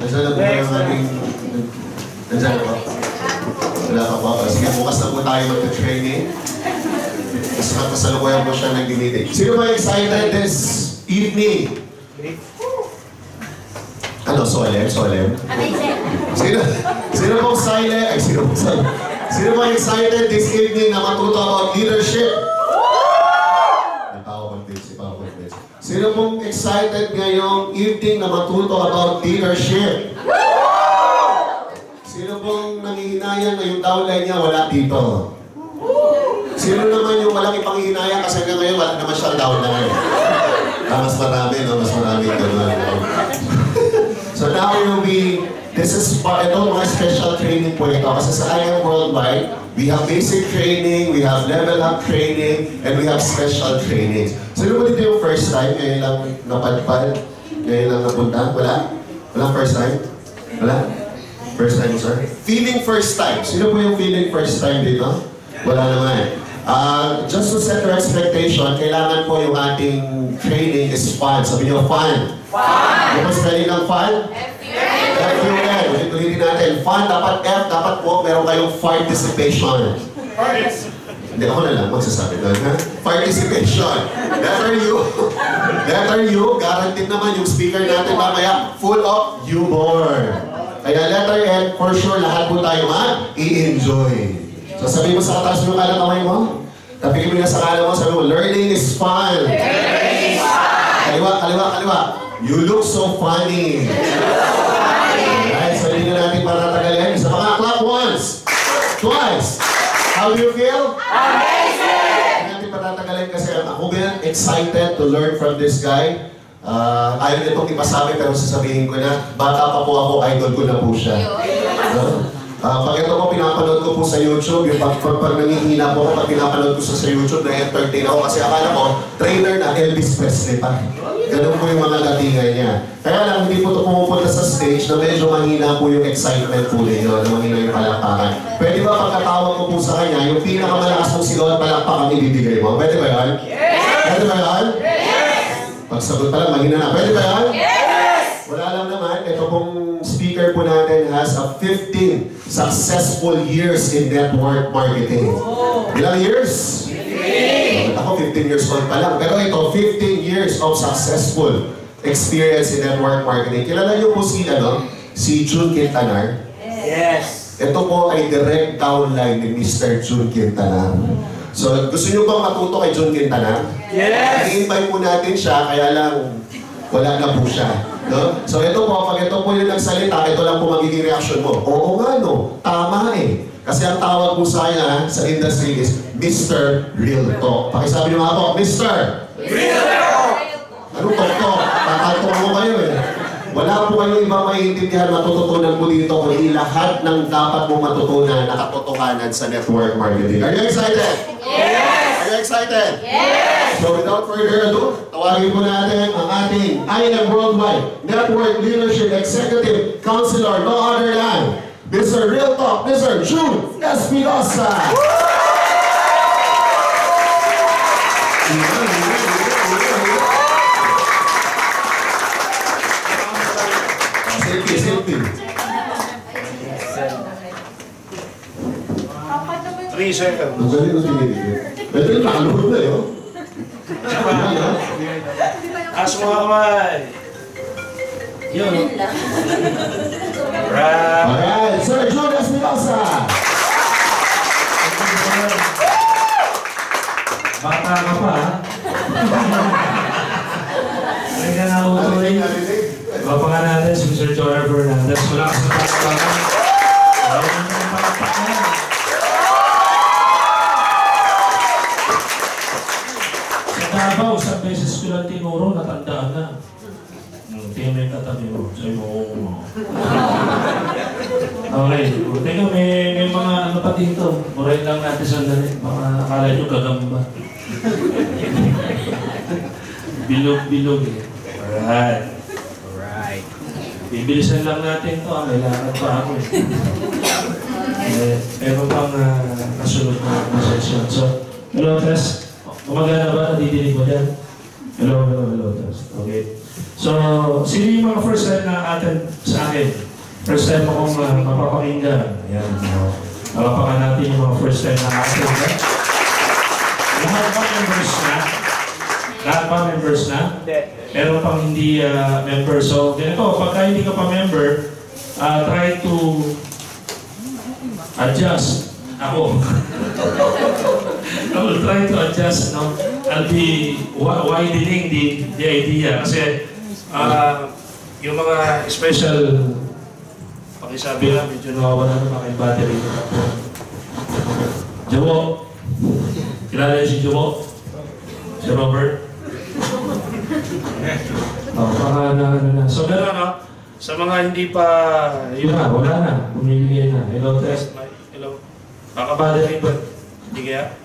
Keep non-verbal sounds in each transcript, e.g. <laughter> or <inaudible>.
Nasaan na po ba yung ating... Nandiyan po? Wala pa po. O, Sige, bukas na po tayo mag-training. Mas matasalukuyan po siya ng ginitig. Sino ba excited this evening? Ano, solemn? Solemn? Sino, sino pong silent? Ay, sino pong silent? Sino pong excited this evening na matuto about leadership? Natawa ko si Pao Cortez. Sino pong excited ngayong evening na matuto about leadership? Sino pong nangihinayang na yung downline niya wala dito? Sino naman yung walang ipanghihinayang kasi hanggang ngayon wala naman siyang downline? Ah, mas marami, no? Mas marami ganun. <laughs> No? so now will be, this is, ito mga special training po ito. Kasi sa IM Worldwide, we have basic training, we have level up training, and we have special trainings. Sino mo dito yung first time? Ngayon lang napadpad? Ngayon lang napunta? Wala? Wala first time? Wala? First time, sir? Feeling first time. Sino po yung feeling first time dito? Wala naman. Uh, just to set your expectation, kailangan po yung ating training is fun. Sabi niyo, fun. Fun! Yung mas spelling ng fun? F-U-N. Ulitin natin. Fun, dapat F, dapat po meron kayong participation. Hindi, ako na lang magsasabi doon, ha? Participation. Letter U. Letter <laughs> U, guaranteed naman yung speaker natin mamaya, full of humor. Kaya letter N, for sure, lahat po tayo mag-i-enjoy. So sabi mo sa katas mo yung kalang kamay mo, tapigin mo nga sa kalang mo, sabi mo, learning is fun. Kaliwa, kaliwa, kaliwa. You look so funny. Once. Twice. How do you feel? Hindi natin patatagalin kasi ako din excited to learn from this guy. Uh, ayaw nitong ipasabi pero sasabihin ko na, bata pa po ako, idol ko na po siya. No? Ah, pag ito po pinapanood ko po sa YouTube, yung pag, pag, pag nangihina po ako, pag pinapanood ko sa, sa YouTube, na-entertain ako kasi akala ko, trainer na Elvis Presley pa. Ganun po yung mga datingan niya. Kaya lang, hindi po ito pumupunta sa stage na medyo mahina po yung excitement po ninyo, na mahina yung palakpakan. Pwede ba pagkatawag ko po sa kanya, yung pinakamalakas mong sigaw at palakpakan ibibigay mo? Pwede ba yan? Yes! Pwede ba yan? Yes! Pagsagot pa lang, mahina na. Pwede ba yan? Yes! Wala lang naman, ito pong speaker po natin has a 15 successful years in network marketing. Ilang years? 15! Ako 15 years old pa lang. Pero ito, 15 years of successful experience in network marketing. Kilala niyo po si, ano, si June Quintanar? Yes. Ito po ay direct downline ni Mr. June Quintanar. So, gusto niyo bang matuto kay June Quintanar? Yes. I-invite po natin siya, kaya lang wala na po siya. No? So ito po, pag ito po yung nagsalita, ito lang po magiging reaction mo. Oo nga no, tama eh. Kasi ang tawag po sa kanya sa industry is Mr. Real Talk. Pakisabi niyo nga po, Mr. Real talk. Ano talk talk? Tatanong mo kayo eh. Wala po kayong ibang maiintindihan matututunan mo dito kundi lahat ng dapat mo matutunan na katotohanan sa network marketing. Are you excited? Yes. Are you excited? Yes. So without further ado, tawagin po natin ang ating IM Worldwide Network Leadership Executive Counselor, no other than Mr. Real Talk, Mr. June Espinosa. Selfie, selfie. Three seconds. Ang galing tinigil. Ito yung nakalunod na yun. Yan, ha? As mga kamay. Yun. Right. Alright, Sir June Espinosa. Bata ka pa, ha? Ay ka na utuloy. Bapa nga natin si Mr. Jonah Fernandez. Wala ka sa palakpakan. Ayun na yung palakpakan. Sa Davao, isang beses ko lang tinuro, natandaan na. Hmm, tingnan mo yung katabi mo. Sabi mo, oo. <laughs> Okay. Teka, may, may mga ano pa dito. Murahin lang natin sandali. Baka akala nyo gagamba. <laughs> Bilog-bilog eh. Alright. Alright. Bibilisan lang natin to. Ah. May lakad pa ako eh. eh meron pang uh, kasunod na, na session. So, hello, Tess. Kumagana ba? Nadidinig mo dyan? Hello, hello, hello. Okay. So, sino yung mga first time na attend sa akin? First time akong uh, mapapakinggan. Ayan. Malapakan natin yung mga first time na attend. Eh? Lahat ba members na? Lahat ba members na? Meron pang hindi uh, member. So, ganito, pagka hindi ka pa member, uh, try to adjust. Ako. <laughs> I will try to adjust. No? I'll be wi- widening the, the idea. Kasi uh, yung mga special pakisabi lang, medyo nawawala na mga battery. Jawo. Kilala niyo si Jawo? Si Robert? Oh, baka na ano na. So gano'n no? Sa mga hindi pa, yun na, wala na. Pumibigay na. Hello, test. Hello. Baka ba rin ba? Hindi kaya?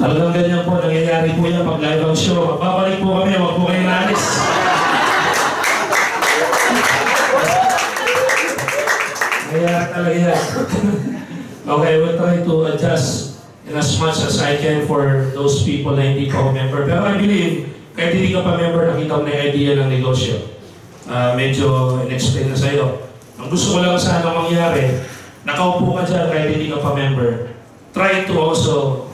Talagang ganyan po, nangyayari po yan pag live ang show. Magbabalik po kami, huwag po kayo naalis. Nangyayari talaga yan. <laughs> okay, we'll try to adjust in as much as I can for those people na hindi pa member. Pero I believe, kahit hindi ka pa member, nakita mo na yung idea ng negosyo. Ah, medyo in-explain na sa'yo. Ang gusto ko lang sana mangyari, nakaupo ka dyan kahit hindi ka pa member. Try to also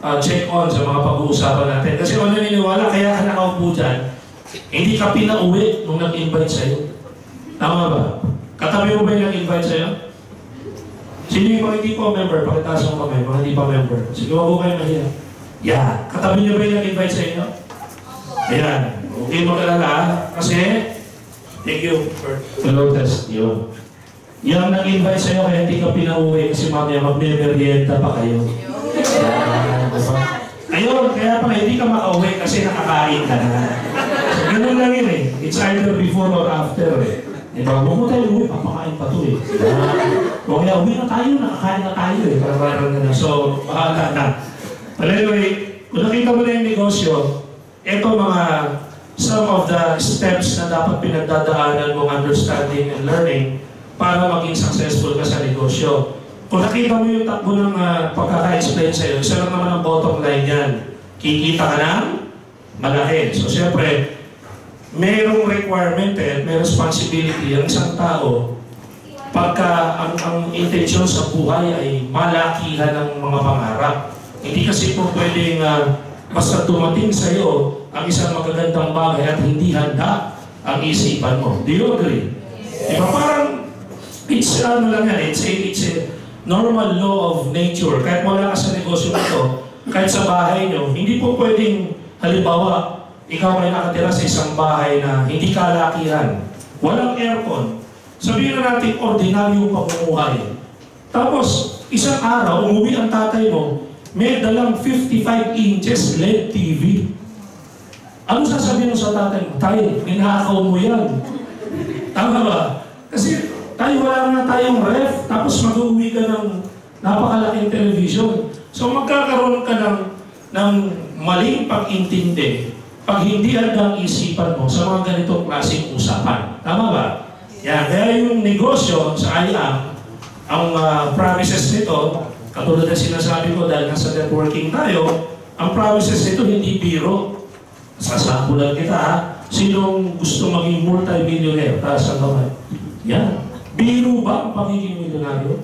uh, check on sa mga pag-uusapan natin. Kasi kung naniniwala, kaya ka nakaupo dyan, hindi ka pinauwi nung nag-invite sa'yo. Tama ba? Katabi mo ba yung nag-invite sa'yo? Sino yung mga hindi pa member? Pakitaas mo kami, mga hindi pa member. Sige, wag ko kayo mahiya. Yeah. Katabi niyo ba yung nag-invite sa inyo? Ayan. Okay magalala? Kasi, thank you for hello test. Yun. Yung nag-invite sa'yo kaya hindi ka pinauwi kasi mamaya magme-merienda pa kayo. Ayan, diba? Ayun, kaya pala hindi ka makauwi kasi nakakain ka na. Ganun lang yun eh. It's either before or after eh. Diba? Huwag mo tayo uwi, papakain pa to eh. Diba? O kaya uwi na tayo, nakakain na tayo eh. Parang parang na. So, bahala na. But anyway, kung nakita mo na yung negosyo, eto mga some of the steps na dapat pinagdadaanan mong understanding and learning para maging successful ka sa negosyo. Kung nakita mo yung takbo ng uh, pagkaka-explain sa'yo, isa lang naman ang bottom line yan. Kikita ka ng malaki. So, siyempre, mayroong requirement eh, may responsibility ang isang tao pagka ang, ang intensyon sa buhay ay malakihan ng mga pangarap. Hindi kasi po pwedeng uh, basta dumating sa iyo ang isang magagandang bagay at hindi handa ang isipan mo. Do you agree? Di ba parang it's ano lang yan, it's a, it's a normal law of nature. Kahit wala ka sa negosyo nito, kahit sa bahay nyo, hindi po pwedeng halimbawa, ikaw ay nakatira sa isang bahay na hindi kalakihan, walang aircon, sabihin na natin ordinaryo pamumuhay. Tapos, isang araw, umuwi ang tatay mo, may dalang 55 inches LED TV. Ano sasabihin mo sa tatay mo? Tay, ninakaw mo yan. Tama ba? Kasi tayo wala na tayong ref, tapos mag-uwi ka ng napakalaking television. So magkakaroon ka ng, ng maling pag-intindi pag hindi handa ang isipan mo sa mga ganitong klaseng usapan. Tama ba? Yan. Kaya yung negosyo sa IAM, ang ah, promises nito, katulad ng sinasabi ko dahil nasa networking tayo, ang promises nito hindi biro. Sasampulan kita ha. Sinong gusto maging multi-millionaire? Taas ang kamay. Yan. Biro ba ang pagiging milyonaryo?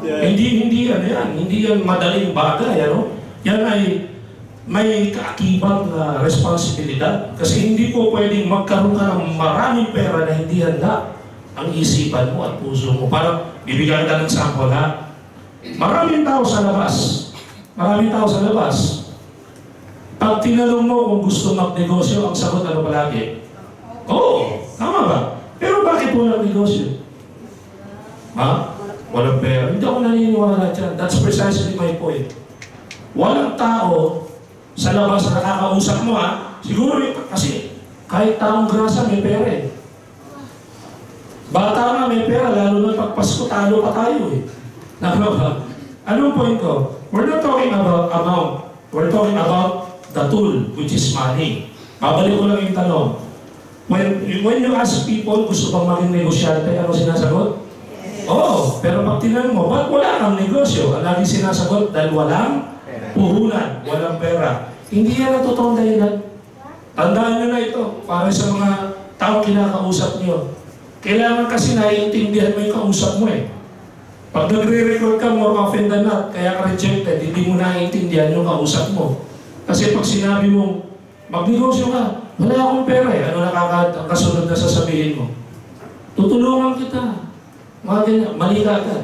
Hindi, hindi yan yan. Hindi yan madaling bagay. Ano? Yan ay may kaakibang na responsibilidad. Kasi hindi po pwedeng magkaroon ka ng maraming pera na hindi handa ang isipan mo at puso mo. Parang bibigyan ka ng sample ha. Maraming tao sa labas. Maraming tao sa labas. Pag tinanong mo kung gusto magnegosyo, ang sagot ano palagi? Oo, tama ba? Pero bakit walang negosyo? Ha? Walang pera. Hindi ako naniniwala dyan. That's precisely my point. Walang tao sa labas na nakakausap mo ha. Siguro yung- kasi kahit taong grasa may pera eh. Bata nga may pera, lalo na pag Pasko, talo pa tayo eh. Nakala <laughs> ba? Anong point ko? We're not talking about amount. We're talking about the tool, which is money. Babalik ko lang yung tanong. When, when you ask people, gusto bang maging negosyante, ano sinasagot? Oo, pero pag tinanong mo, ba't wala kang negosyo? Ang lagi sinasagot, dahil walang puhunan, walang pera. Hindi yan ang totoong dahilan. Tandaan nyo na ito, para sa mga taong kinakausap nyo. Kailangan kasi naiintindihan mo yung kausap mo eh. Pag nagre-record ka more often than not, kaya ka rejected, hindi mo naiintindihan yung kausap mo. Kasi pag sinabi mo, magnegosyo ka, wala akong pera eh. Ano nakakasunod na sasabihin mo? Tutulungan kita. Mga ganyan, mali ka agad.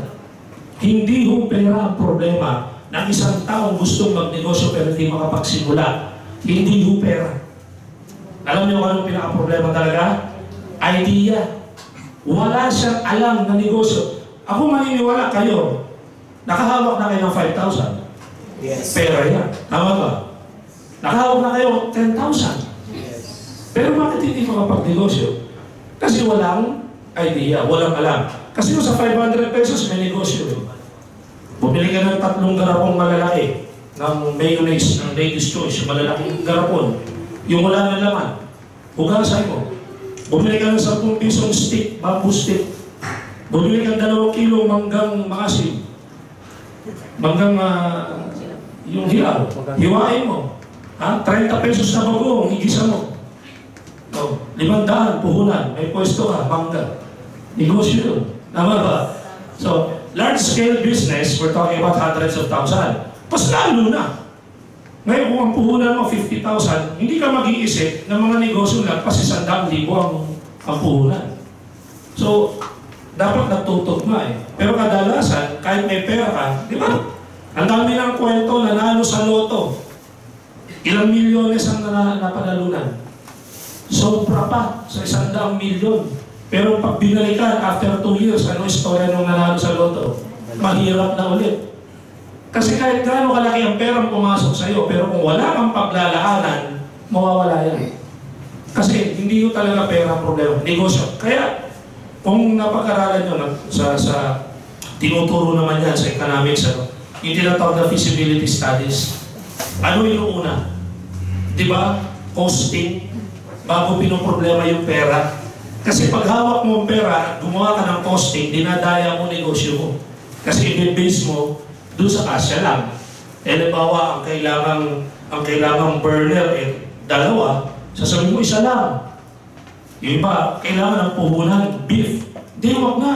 Hindi ho pera ang problema ng isang taong gustong magnegosyo pero hindi makapagsimula. Hindi ho pera. Alam niyo kung anong pinaka-problema talaga? Idea. Wala siyang alam na negosyo. Ako maniniwala kayo, nakahawak na kayo ng 5,000. Yes. Pera yan. Tama ba? Nakahawak na kayo 10,000. Pero bakit hindi makapagnegosyo? Kasi walang idea, walang alam. Kasi kung sa 500 pesos may negosyo. Bumili ka ng tatlong garapong malalaki ng mayonnaise ng Ladies Choice, yung malalaking garapon. Yung wala ng laman. Hugasan mo. Bumili ka ng 10 pisong stick, bamboo stick. Bumili ka ng 2 kilo manggang maasim. Manggang ah, yung hilaw. Hiwain mo. Ha? 30 pesos na bagong, igisa mo. Oh, limandaan, puhunan, may pwesto ka, mangga. Negosyo yun. Tama ba? So, large-scale business, we're talking about hundreds of thousands. Mas lalo na. Ngayon, kung ang puhunan mo 50,000, hindi ka mag-iisip ng mga negosyo lang kasi sandang libo ang, ang puhunan. So, dapat nagtutugma eh. Pero kadalasan, kahit may pera ka, di ba? Ang dami ng kwento, nanalo sa loto. Ilang milyones ang na, napanalunan. Sobra pa sa isang daang milyon. Pero pag binalikan after two years, ano istorya nung nanalo sa loto? Mahirap na ulit. Kasi kahit gaano kalaki ang perang pumasok sa iyo, pero kung wala kang paglalaanan, mawawala yan. Kasi hindi ko talaga pera ang problema, negosyo. Kaya kung napag-aralan nyo sa, sa tinuturo naman yan sa economics, ano, yung tinatawag na feasibility studies, ano yung una? Di ba? Costing, bago pinoproblema yung pera. Kasi pag hawak mo ang pera, gumawa ka ng costing, dinadaya mo negosyo mo. Kasi i-base mo doon sa kasya lang. Eh, halimbawa, ang kailangang, ang kailangang burner, eh, dalawa, sasabihin mo isa lang. Yung iba, kailangan ng puhunan, beef. Di, wag na.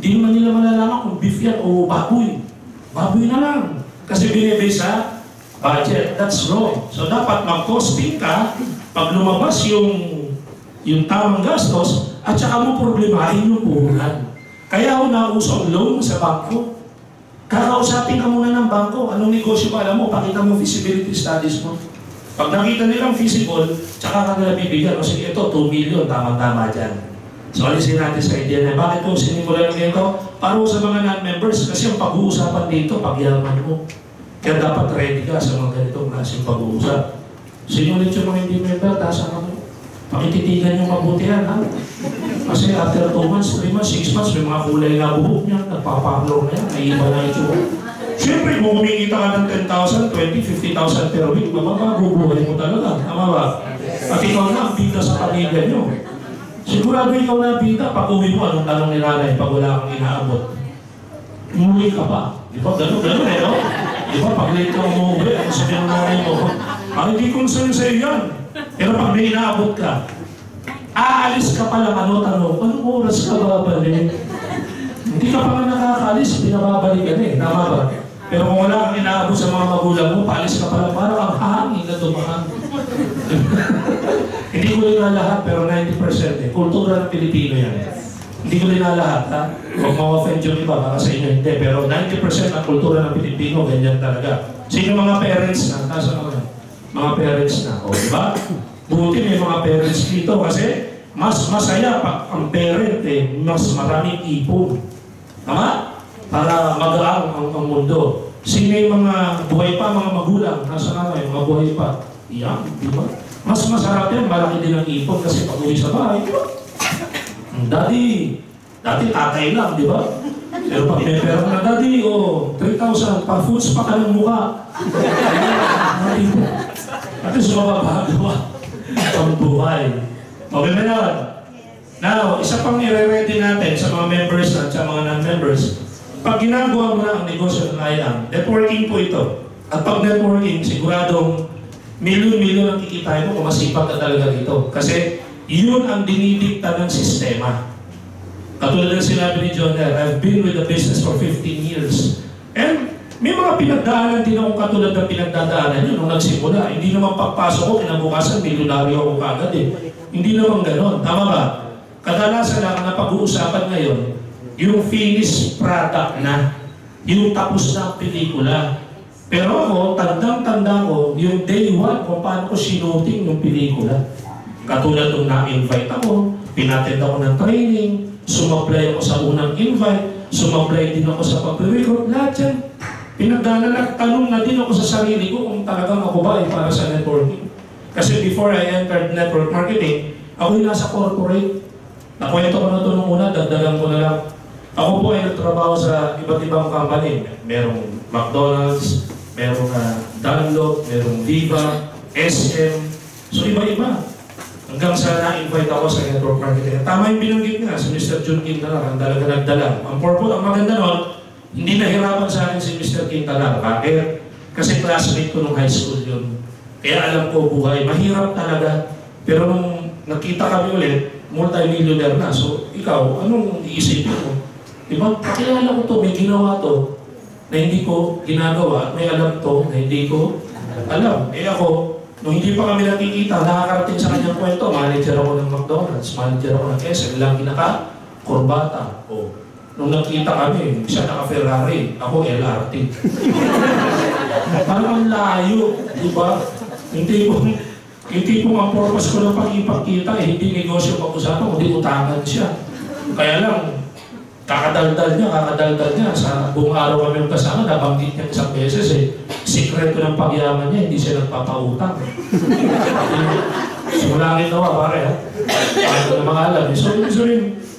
Di naman nila malalaman kung beef yan o baboy. Baboy na lang. Kasi binibase sa budget. That's wrong. So dapat mag-costing ka pag lumabas yung yung tamang gastos at saka mo problemahin yung puhunan. Kaya ako nauso ang loan sa bangko. Kakausapin ka muna ng bangko. Anong negosyo ba alam mo? Pakita mo feasibility studies mo. Pag nakita nilang feasible, tsaka ka nila bibigyan. O sige, ito, 2 million, tama-tama dyan. So, alisin natin sa idea na, bakit ko sinimula ng ganito? Para sa mga non-members, kasi ang pag-uusapan dito, pagyaman mo. Kaya dapat ready ka sa mga ganitong klaseng pag-uusap. Sinulit yung mga hindi member, taas ang ano. Pakititigan yung mabuti yan, ha? Kasi after 2 months, 3 months, 6 months, may mga kulay na buhok niya, nagpapaklo na yan, naiiba na ito. Siyempre, kung kumikita ka ng 10,000, 20, 50,000 per week, mababagubuhay mo talaga. Tama ba? At ikaw na ang bida sa pamilya nyo. Sigurado ikaw na ang bida, pag uwi mo, anong tanong ni nanay pag wala kang inaabot? Umuwi ka pa. Di ba? Ganun, ganun eh, no? Di ba? Pag late ka umuwi, ano sabihin mo? Ah, hindi concern sa'yo yan. Pero pag may inaabot ka, aalis ka pa lang, ano tanong, anong oras ka babalik? Hindi ka pa nakakaalis, pinababalik ka na eh. Tama ba? Pero kung wala kang inaabot sa mga magulang mo, paalis ka pa lang, parang ang hangin na dumaan. <laughs> Hindi ko na lahat, pero 90% eh. Kultura ng Pilipino yan. Hindi ko na lahat, ha? Huwag ma-offend yung iba, baka sa inyo hindi. Pero 90% ng kultura ng Pilipino, ganyan talaga. Sino mga parents na? Nasa mga mga parents na. O, di ba? Buti may mga parents dito kasi mas masaya pa ang parent eh, mas maraming ipon. Tama? Para magaang ang, ang mundo. Sino yung mga buhay pa, mga magulang, nasa nga ngayon, mga buhay pa. Yan, di ba? Mas masarap yan, malaki din ang ipon kasi pag uwi sa bahay, di ba? Daddy, dati tatay lang, di ba? Pero pag may pera na, Daddy, oh, 3,000, pa-foods pa ka ng mukha. At least mababagawa ang buhay. Okay ba yun? Now, isa pang i-ready natin sa mga members at sa mga non-members, pag ginagawa mo na ang negosyo ng IAM, networking po ito. At pag networking, siguradong milyon-milyon ang kikitain mo kung masipag ka talaga dito. Kasi yun ang dinidikta ng sistema. Katulad ng sinabi ni John there, I've been with the business for 15 years. And may mga pinagdaanan din akong katulad ng pinagdadaanan nyo nung nagsimula. Hindi naman pagpasok ko, kinabukasan, milyonaryo ako kagad eh. Hindi naman ganon. Tama ba? Kadalasan lang na pag-uusapan ngayon, yung finished product na, yung tapos na pelikula. Pero ako, tandang-tanda ko, yung day one, kung paano ko sinuting yung pelikula. Katulad nung na-invite ako, pinatend ako ng training, sumablay ako sa unang invite, sumablay din ako sa pag-record, lahat yan. Pinagdala na, tanong na din ako sa sarili ko kung talagang ako ba ay para sa networking. Kasi before I entered network marketing, ako yung nasa corporate. Nakwento ko na ito nung una, dagdagan ko na lang. Ako po ay nagtrabaho sa iba't ibang company. Merong McDonald's, merong uh, Dunlop, merong Viva, SM. So iba-iba. Hanggang sa na-invite ako sa network marketing. Tama yung binanggit nga, si Mr. Jun Quintana, ang talaga nagdala. Ang purpose, ang maganda nun, hindi nahirapan sa akin si Mr. Quintana. Bakit? Kasi classmate ko nung high school yun. Kaya alam ko buhay, mahirap talaga. Pero nung nakita kami ulit, multi-millionaire na. So, ikaw, anong iisipin mo? Di ba? Pakilala ko to, may ginawa to na hindi ko ginagawa may alam to na hindi ko alam. Eh ako, nung hindi pa kami nakikita, nakakarating sa kanyang kwento, manager ako ng McDonald's, manager ako ng SM, lagi naka korbata. O, nung nakita kami, siya naka-Ferrari, ako LRT. <laughs> Parang ang layo, di ba? Hindi po, hindi po ang purpose ko ng pag-ipagkita, eh, hindi negosyo pag-usapan, kundi utangan siya. Kaya lang, kakadaldal niya, kakadaldal niya. Sa buong araw kami yung kasama, nabanggit niya isang beses eh. Sikreto ng pagyaman niya, hindi siya nagpapautang. <laughs> Sumulangin nawa, pare ha. Paano na mga alam eh. So, sabihin,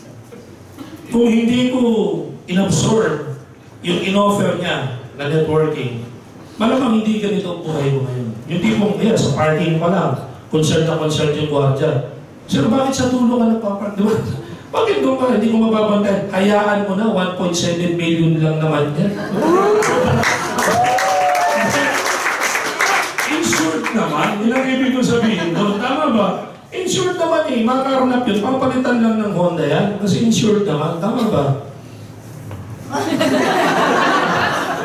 kung hindi ko inabsorb yung in-offer niya na networking, malamang hindi ganito ang buhay mo ngayon. Yung tipong, yeah, sa parking pa lang, concerned na concerned yung gwardiya. Sir, bakit sa dulo ka nagpapark? Di ba? <laughs> Bakit doon ka? Hindi ko mababantay. Hayaan mo na, 1.7 million lang naman yan. <laughs> Insured naman. Yun ang ibig ko sabihin. Tama ba? Insured naman eh. Makakarunap yun. Papalitan lang ng Honda yan. Kasi insured naman. Tama ba? <laughs>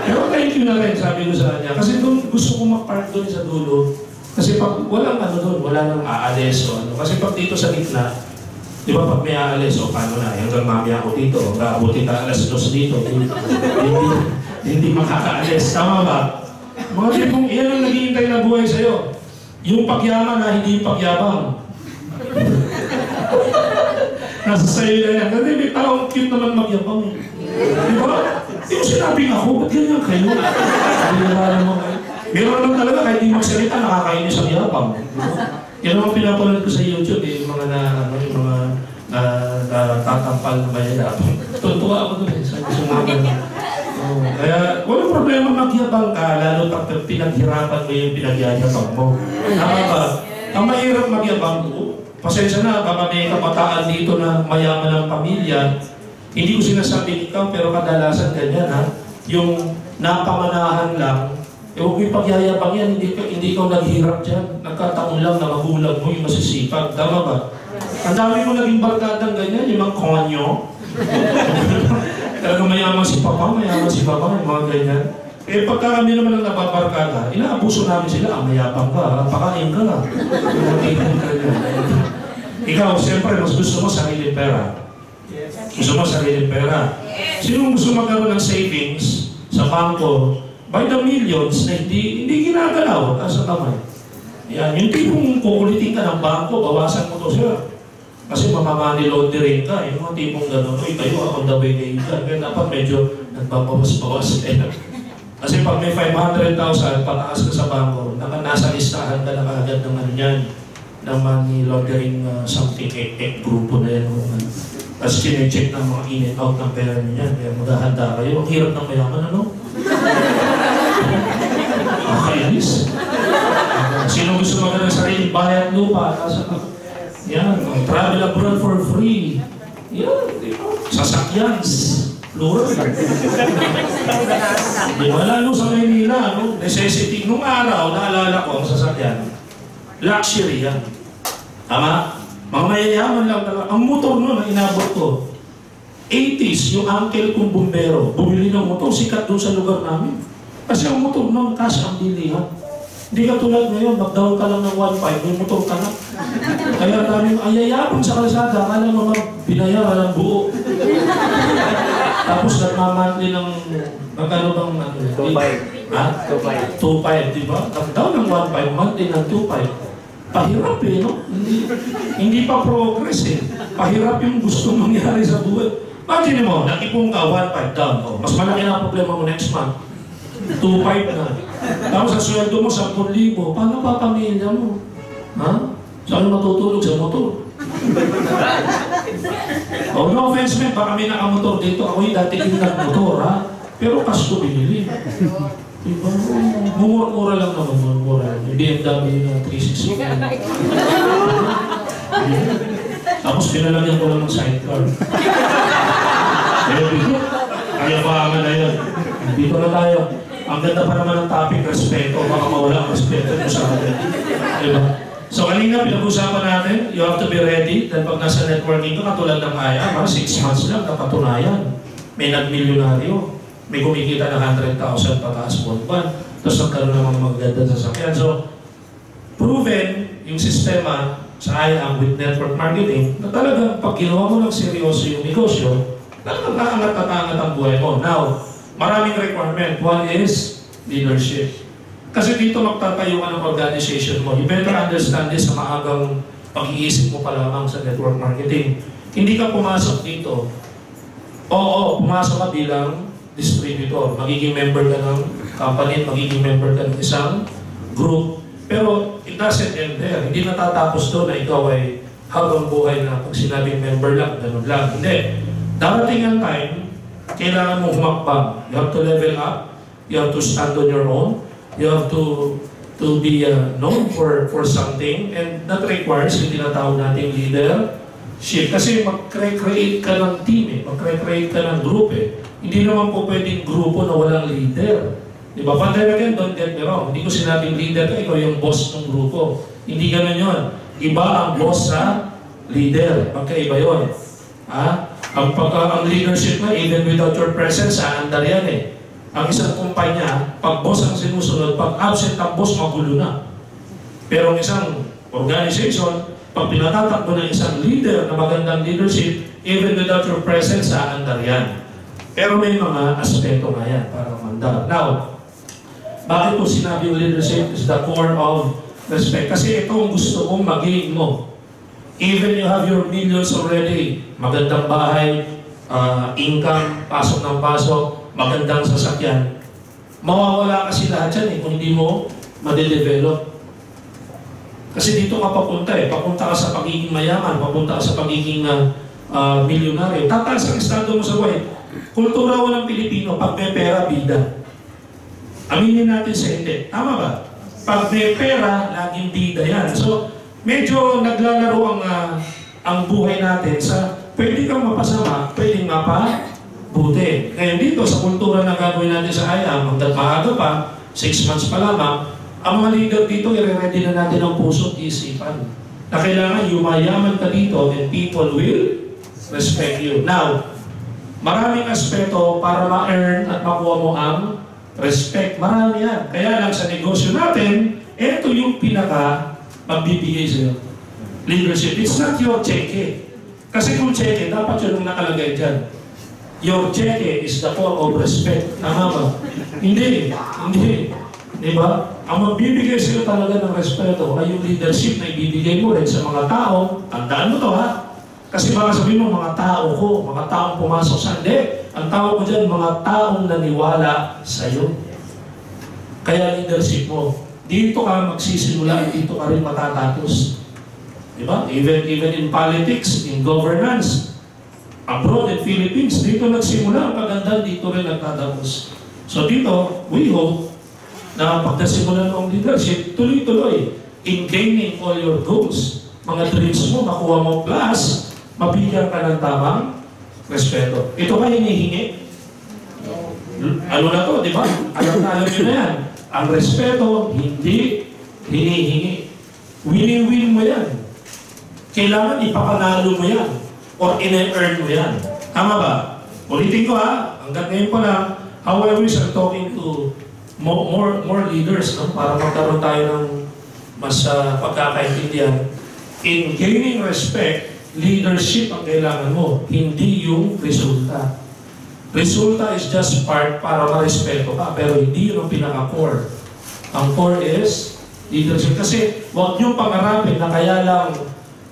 Pero thank you na rin, sabi ko sa kanya. Kasi doon, gusto ko mag-park doon sa dulo. Kasi pag walang ano doon, wala nang aalis o ano. Kasi pag dito sa gitna, di ba pag may aalis, o paano na, hanggang mamaya ako dito, kaabutin ka alas dos dito, hindi, hindi, makakaalis. Tama ba? Mga tipong, yan ang naghihintay na buhay sa'yo. Yung pagyaman na hindi yung pagyabang. Nasa sa'yo yan. Kasi may taong cute naman magyabang eh. Di ba? Yung sinabi ako, ba't ganyan kayo? Hindi na mo kayo. Meron naman talaga kahit di magsalita, nakakainis ang yapang. Di ba? Yan ang pinapanood ko sa YouTube eh, mga na, ano, yung mga na, na tatampal na mayayap. Tutuwa ako doon eh, sa sumama. Oh, kaya walang problema magyabang ka, lalo pag pinaghirapan mo yung pinagyayabang mo. Tama ba? Ang mahirap magyabang mo, pasensya na, baka may kapataan dito na mayaman ng pamilya, hindi ko sinasabi ikaw, pero kadalasan ganyan ha. Yung napamanahan lang, eh huwag mo ipagyayabang yan, hindi, ka- hindi ikaw naghirap dyan. Nagkataon lang na magulang mo yung masisipag. Tama ba? Ang dami mo naging barkadang ganyan, yung mga konyo. <laughs> Talaga mayaman si papa, mayaman si papa, yung mga ganyan. Eh pagka kami naman ang nababarkada, inaabuso namin sila, ah, mayabang ka, pakain ka lang. Yung tipong ganyan. Ikaw, siyempre, mas gusto mo sarili pera. Gusto mo sarili pera. Sino gusto magkaroon ng savings sa bangko by the millions na hindi, hindi ginagalaw sa kamay? Yan, yung tipong kukulitin ka ng bangko, bawasan mo to siya. Kasi mamamani laundering ka, yung mga tipong gano'n, uy, kayo on the way kayo dyan. Kaya dapat medyo nagbabawas-bawas eh. <laughs> Kasi pag may 500,000, pataas ka sa bangko, naka, nasa listahan ka na kaagad ng ano yan, ng money laundering uh, something, eh, eh, grupo na yan. ano. Tapos chinecheck ng mga in and out ng pera niya. Kaya maghahanda kayo. Ang hirap ng mayaman, ano? <laughs> Makainis. Sino gusto maganda ng sarili? Bayan lupa. Nasa, yan. Travel abroad for free. Yan. di ba? Sasakyan. Plural. Di ba? Lalo sa Maynila, no? necessity. Nung araw, naalala ko ang sasakyan. Luxury yan. Tama? Mga mayayaman lang talaga. Ang motor nun, ang inabot ko, 80s, yung uncle kong bumbero, bumili ng motor, sikat doon sa lugar namin. Kasi ang motor nun, cash ang bilihan. Hindi ka tulad ngayon, mag-down ka lang ng 1.5, may motor ka na. Kaya daming ayayapon sa kalsada, akala mo mag binayaran ng buo. <laughs> Tapos nagmamonthly ng, magkano bang, ano, 2.5. Ha? 2.5. 2.5, di ba? Nag-down ng 1.5, monthly ng 2.5. Pahirap eh, no? Hindi, hindi pa progress eh. Pahirap yung gusto mangyari sa buhay. Imagine mo, nakipong ka, 1.5 down. Oh, mas malaki na ang problema mo next month. 2.5 na. Tapos sa sweldo mo, 10,000. Paano pa pamilya mo? Ha? Saan matutulog sa motor? <laughs> oh, no offense man, baka may nakamotor dito. Ako yung dati yung nagmotor, ha? Pero cash ko binili. Diba? Mumura-mura lang naman, mumura. Yung BMW na 360. Tapos pinalagyan ko lang ng sidecar. Kaya bigla, kaya pa na yun. Dito na tayo. Ang ganda pa naman ng topic, respeto. Baka mawala ang respeto mo sa akin. Diba? So kanina pinag-usapan natin, you have to be ready. Dahil pag nasa networking ka, katulad ng IAM, ha, six months lang, napatunayan. May nag-milyonaryo. May kumikita ng 100,000 pataas buwan Tapos nagkaroon ng mga sa sakyan. So, proven yung sistema sa IAM with network marketing na talagang pag ginawa mo ng seryoso yung negosyo, talagang kaangat at angat ang buhay mo. Now, maraming requirement. One is leadership. Kasi dito magtatayo ka ng organization mo. You better understand this sa maagang pag-iisip mo pa lamang sa network marketing. Hindi ka pumasok dito. Oo, pumasok ka bilang distributor. Magiging member ka ng company, magiging member ka ng isang group. Pero it doesn't end there. Hindi natatapos doon na ikaw ay habang buhay na pag sinabing member lang, ganun lang. Hindi. Darating ang time, kailangan mo humakbang. You have to level up. You have to stand on your own. You have to to be uh, known for for something and that requires yung tinatawag nating leadership. Kasi mag-create ka ng team eh, mag-create ka ng group eh. Hindi naman po pwedeng grupo na walang leader. Di ba? Then again, don't get me wrong. Hindi ko sinabing leader ka, ikaw yung boss ng grupo. Hindi ganun yun. Iba ang boss sa leader. Magkaiba yun. Ha? Ang, pagka, ang leadership na, even without your presence, aandar yan eh. Ang isang kumpanya, pag boss ang sinusunod, pag absent ang boss, magulo na. Pero ang isang organization, pag pinatatakbo ng isang leader na magandang leadership, even without your presence, aandar yan. Pero may mga aspeto nga yan para mandar. Now, bakit po sinabi yung leadership is the core of respect? Kasi ito ang gusto kong maging mo. Even you have your millions already, magandang bahay, ah, income, pasok ng pasok, magandang sasakyan, mawawala kasi lahat yan eh kung hindi mo madedevelop. Kasi dito ka papunta eh, papunta ka sa pagiging mayaman, papunta ka sa pagiging uh, milyonaryo. Tataas ang estado mo sa buhay. Kultura ko ng Pilipino, pag may pera, bida. Aminin natin sa hindi. Tama ba? Pag may pera, laging bida yan. So, medyo naglalaro ang, ah, ang buhay natin sa pwede kang mapasama, pwedeng mapabuti. Ngayon dito, sa kultura na gagawin natin sa IAM, hanggang maaga pa, six months pa lamang, ang mga leader dito, i-ready na natin ang puso at isipan. Na kailangan yumayaman ka dito and people will respect you. Now, maraming aspeto para ma-earn at makuha mo ang respect. Marami yan. Kaya lang sa negosyo natin, ito yung pinaka magbibigay sa'yo. Leadership. It's not your cheque. Kasi kung cheque, dapat yun ang nakalagay dyan. Your cheque is the core of respect. Tama ba? Hindi. Hindi. Di ba? Ang magbibigay sa'yo talaga ng respeto ay yung leadership na ibibigay mo rin sa mga tao. Tandaan mo to ha. Kasi baka sabihin mo, mga tao ko, mga taong pumasok sa hindi. Ang tao ko dyan, mga taong naniwala sa'yo. Kaya leadership mo. Dito ka magsisimula, dito ka rin matatapos. Di ba? Even, even in politics, in governance, abroad in Philippines, dito nagsimula ang kagandang, dito rin nagtatapos. So dito, we hope na pag nasimulan ng leadership, tuloy-tuloy in gaining all your goals. Mga dreams mo, makuha mo plus, mabigyan ka ng tamang respeto. Ito ba hinihingi? Ano na to, di ba? Alam na alam nyo na yan. Ang respeto, hindi hinihingi. Wini-win mo yan. Kailangan ipapanalo mo yan. Or ine-earn mo yan. Tama ba? Ulitin ko ha, hanggang ngayon pa lang, how I wish I'm talking to more, more, more leaders no? para magkaroon tayo ng mas uh, pagkakaintindihan. In gaining respect, leadership ang kailangan mo, hindi yung resulta. Resulta is just part para ma-respeto ka, pero hindi yun ang pinaka-core. Ang core is leadership. Kasi huwag niyong pangarapin na kaya lang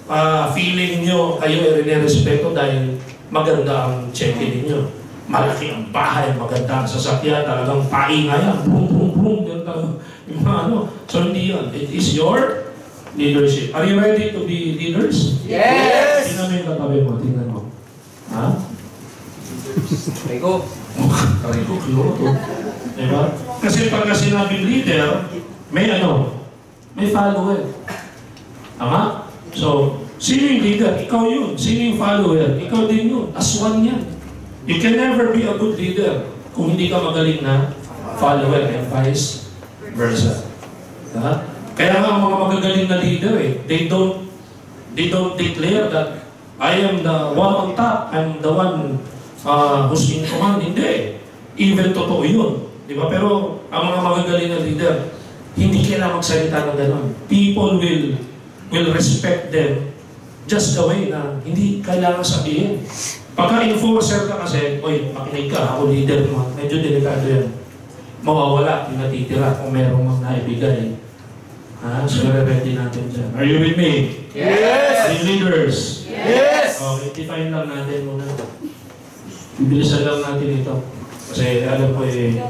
ah, feeling niyo kayo ay respeto dahil maganda ang check-in ninyo. Malaki ang bahay, maganda ang sasakyan, talagang paingay. Boom, boom, boom. Yan talagang yung ano. So hindi yun. It is your leadership. Are you ready to be leaders? Yes! Mo yung katabi mo. Tingnan mo. Ha? Rico. Aray ko, kloro to. Diba? Kasi pag sinabing leader, may ano, may follower. Tama? So, sino yung leader? Ikaw yun. Sino yung follower? Ikaw din yun. Aswan yan. You can never be a good leader kung hindi ka magaling na follower and vice versa. Diba? Kaya nga mga magagaling na leader eh, they don't they don't declare that I am the one on top, I'm the one uh, who's in command. Hindi. Even totoo yun. Di ba? Pero ang mga magagaling na leader, hindi kailangan magsalita ng gano'n. People will will respect them just the way na hindi kailangan sabihin. Pagka enforcer ka kasi, oy, makinig ka, ako leader mo, medyo delikado yan. Mawawala yung natitira kung merong mga naibigay. Ha? So, ready natin dyan. Are you with me? Yes! You leaders? Yes! Okay, define lang natin muna. Bibilisan lang natin ito. Kasi alam ko eh,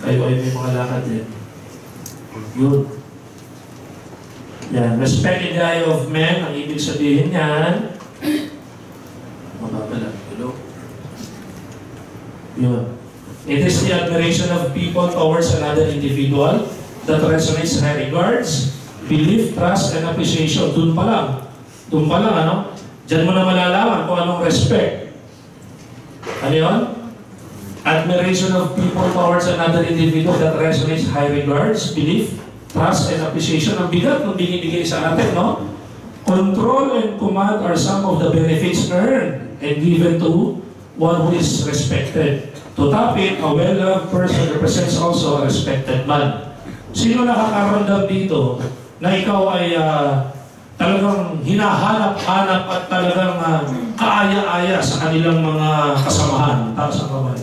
kayo ay may mga lakad eh. Yun. Yan. Respect in the eye of men, ang ibig sabihin yan. Mababa lang. Hello? Yun. It is the admiration of people towards another individual that resonates high regards, belief, trust, and appreciation. Doon pa lang. Doon pa lang, ano? Diyan mo na malalaman kung anong respect. Ano yun? Admiration of people towards another individual that resonates high regards, belief, trust, and appreciation. Ang bigat ng binibigay sa atin, no? Control and command are some of the benefits earned and given to one who is respected. To top it, a well-loved person represents also a respected man. Sino nakakaramdam dito na ikaw ay ah, talagang hinahanap-hanap at talagang ah, kaaya-aya sa kanilang mga kasamahan? Taas ang kamay.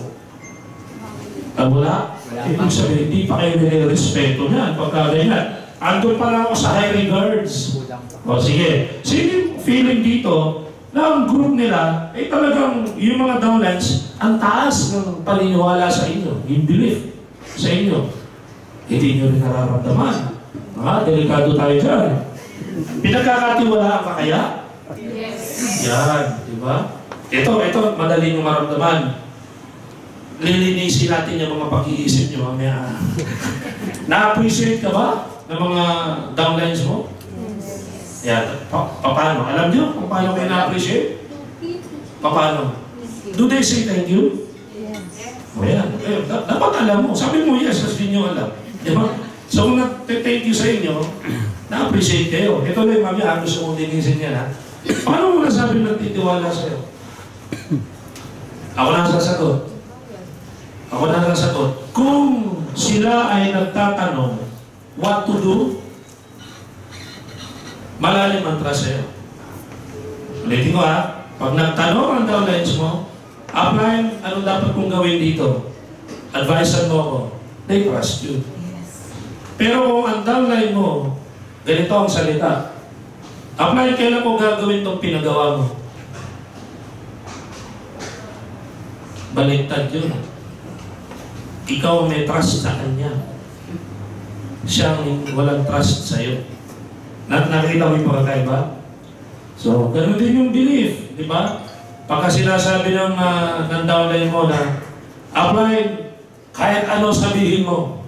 Ah, wala? Ibig sabihin, hindi pa kayo nire-respeto niyan pagka ganyan. Andun pa lang ako sa high regards. O sige, sino yung feeling dito na ang group nila ay talagang yung mga downlines, ang taas ng paniniwala sa inyo, yung belief sa inyo. Hindi nyo rin nararamdaman. Ah, delikado tayo dyan. Pinagkakatiwalaan ka kaya? Yes. Yan, di ba? Ito, ito, madali nyo maramdaman. Lilinisin natin yung mga pag-iisip nyo mamaya. <laughs> Na-appreciate ka ba ng mga downlines mo? Yan. Pa pa- paano? Alam nyo kung paano kayo na-appreciate? Pa paano? Do they say thank you? O yan. Eh, da- dapat alam mo. Sabi mo yes, kasi di nyo alam. Di ba? So kung nag-thank you sa inyo, na-appreciate kayo. Ito lang, mami, ah, gusto kong linisin yan, ha? Paano mo nasabi nagtitiwala sa'yo? Ako na sasagot. Ako na sasagot. Kung sila ay nagtatanong what to do, malalim ang trust sa'yo. Ulitin ko ha, pag nagtanong ang downlines mo, apply ano dapat kong gawin dito. Advisean mo ako. They trust you. Pero kung ang downline mo, ganito ang salita, apply kailan ko gagawin tong pinagawa mo. Baliktad yun. Ikaw may trust sa kanya. Siya ang walang trust sa'yo. Na nakita mo yung pagkakaiba? So, ganun din yung belief, di ba? Pagka sinasabi ng, uh, ng downline mo na apply kahit ano sabihin mo,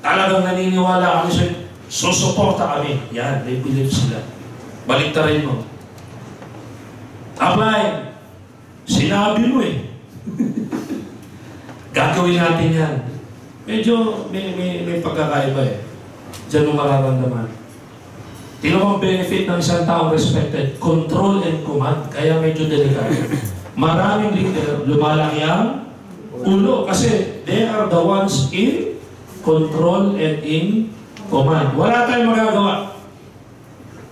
talagang naniniwala kami sa'yo, susuporta kami. Yan, may belief sila. Baliktarin mo. Apply. Sinabi mo eh. <laughs> Gagawin natin yan. Medyo may, may, may pagkakaiba eh. Diyan mo mararamdaman. Mo ang benefit ng isang taong respected. Control and command. Kaya medyo delikado. Maraming leader, lumalaki ang ulo. Kasi they are the ones in control and in command. Wala tayong magagawa.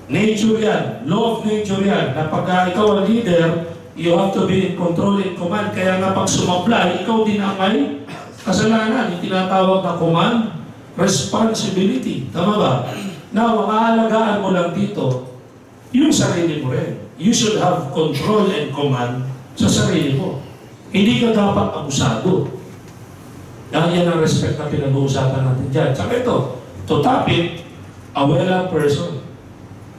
Nature yan. Law of nature yan. Na pagka ikaw ang leader, you have to be in control and command. Kaya nga pag sumablay, ikaw din ang may kasalanan. Yung tinatawag na command, responsibility. Tama ba? Now, aalagaan mo lang dito, yung sarili mo rin. You should have control and command sa sarili mo. Hindi ka dapat abusado. Yan, yan ang respect na pinag-uusapan natin dyan. Tsaka ito, to top it, a well person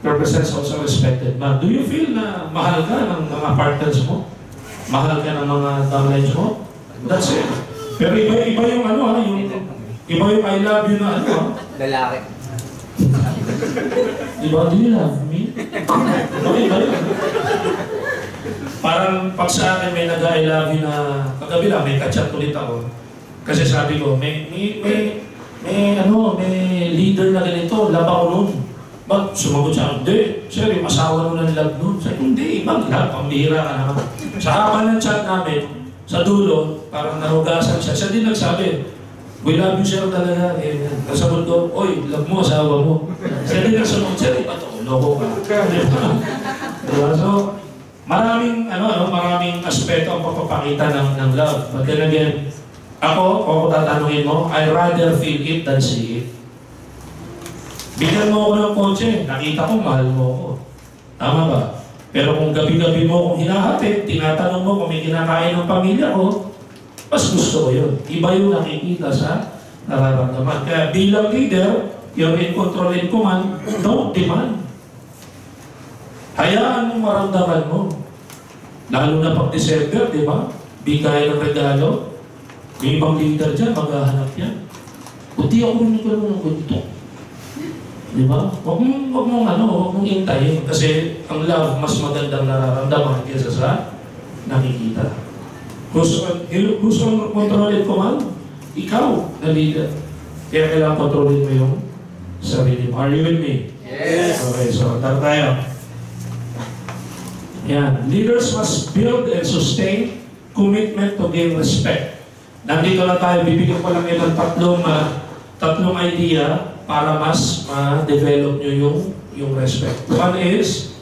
represents also respected man. Do you feel na mahal ka ng mga partners mo? Mahal ka ng mga downlines mo? That's it. Pero iba, iba yung ano ha, yung, iba yung I love you na ano ha. Lalaki. Diba, do you love me? Okay ba yun? Parang pag sa akin may nag-I love you na kagabi lang, may kachat ulit ako. Kasi sabi ko, may, may, may, may, ano, may leader na ganito, love ako nun. Ba't sumagot siya? Hindi, sir, yung asawa mo ng love nun. Sabi hindi, ibang love, pambihira ka naman. Sa haba ng chat namin, sa dulo, parang nahugasan siya. Siya din nagsabi, We love you, sir, talaga. Eh, Kasabot ko, oy, love mo, asawa mo. Siya din nagsunod, sir, iba to, loko ka. <laughs> diba? So, maraming, ano, ano, maraming aspeto ang pagpapakita ng, ng love. But then again, ako, kung tatanungin mo, I rather feel it than see it. Bigyan mo ako ng kotse, nakita ko, mahal mo ako. Tama ba? Pero kung gabi-gabi mo akong hinahatid, tinatanong mo kung may kinakain ng pamilya ko, mas gusto ko yun. Iba yung nakikita sa nararamdaman. Kaya bilang leader, you're in control and command, don't demand. Hayaan mo maramdaman mo. Lalo na pag December, di ba? Bigay ng regalo. May ibang leader dyan, maghahanap yan. Pati ako rin nagkaroon ng ganito. Di ba? Huwag mong, huwag mong ano, huwag mong intayin. Kasi ang love, mas magandang nararamdaman kaysa sa nakikita. Gusto, gusto mong kontrolin ko man? Ikaw, na leader. Kaya kailangan kontrolin mo yung sarili mo. Are you with me? Yes. Okay, so tara tayo. Yan. Leaders must build and sustain commitment to gain respect. Nandito na tayo, bibigyan ko lang yun ng tatlong, ah, tatlong idea para mas ma-develop nyo yung, yung respect. One is,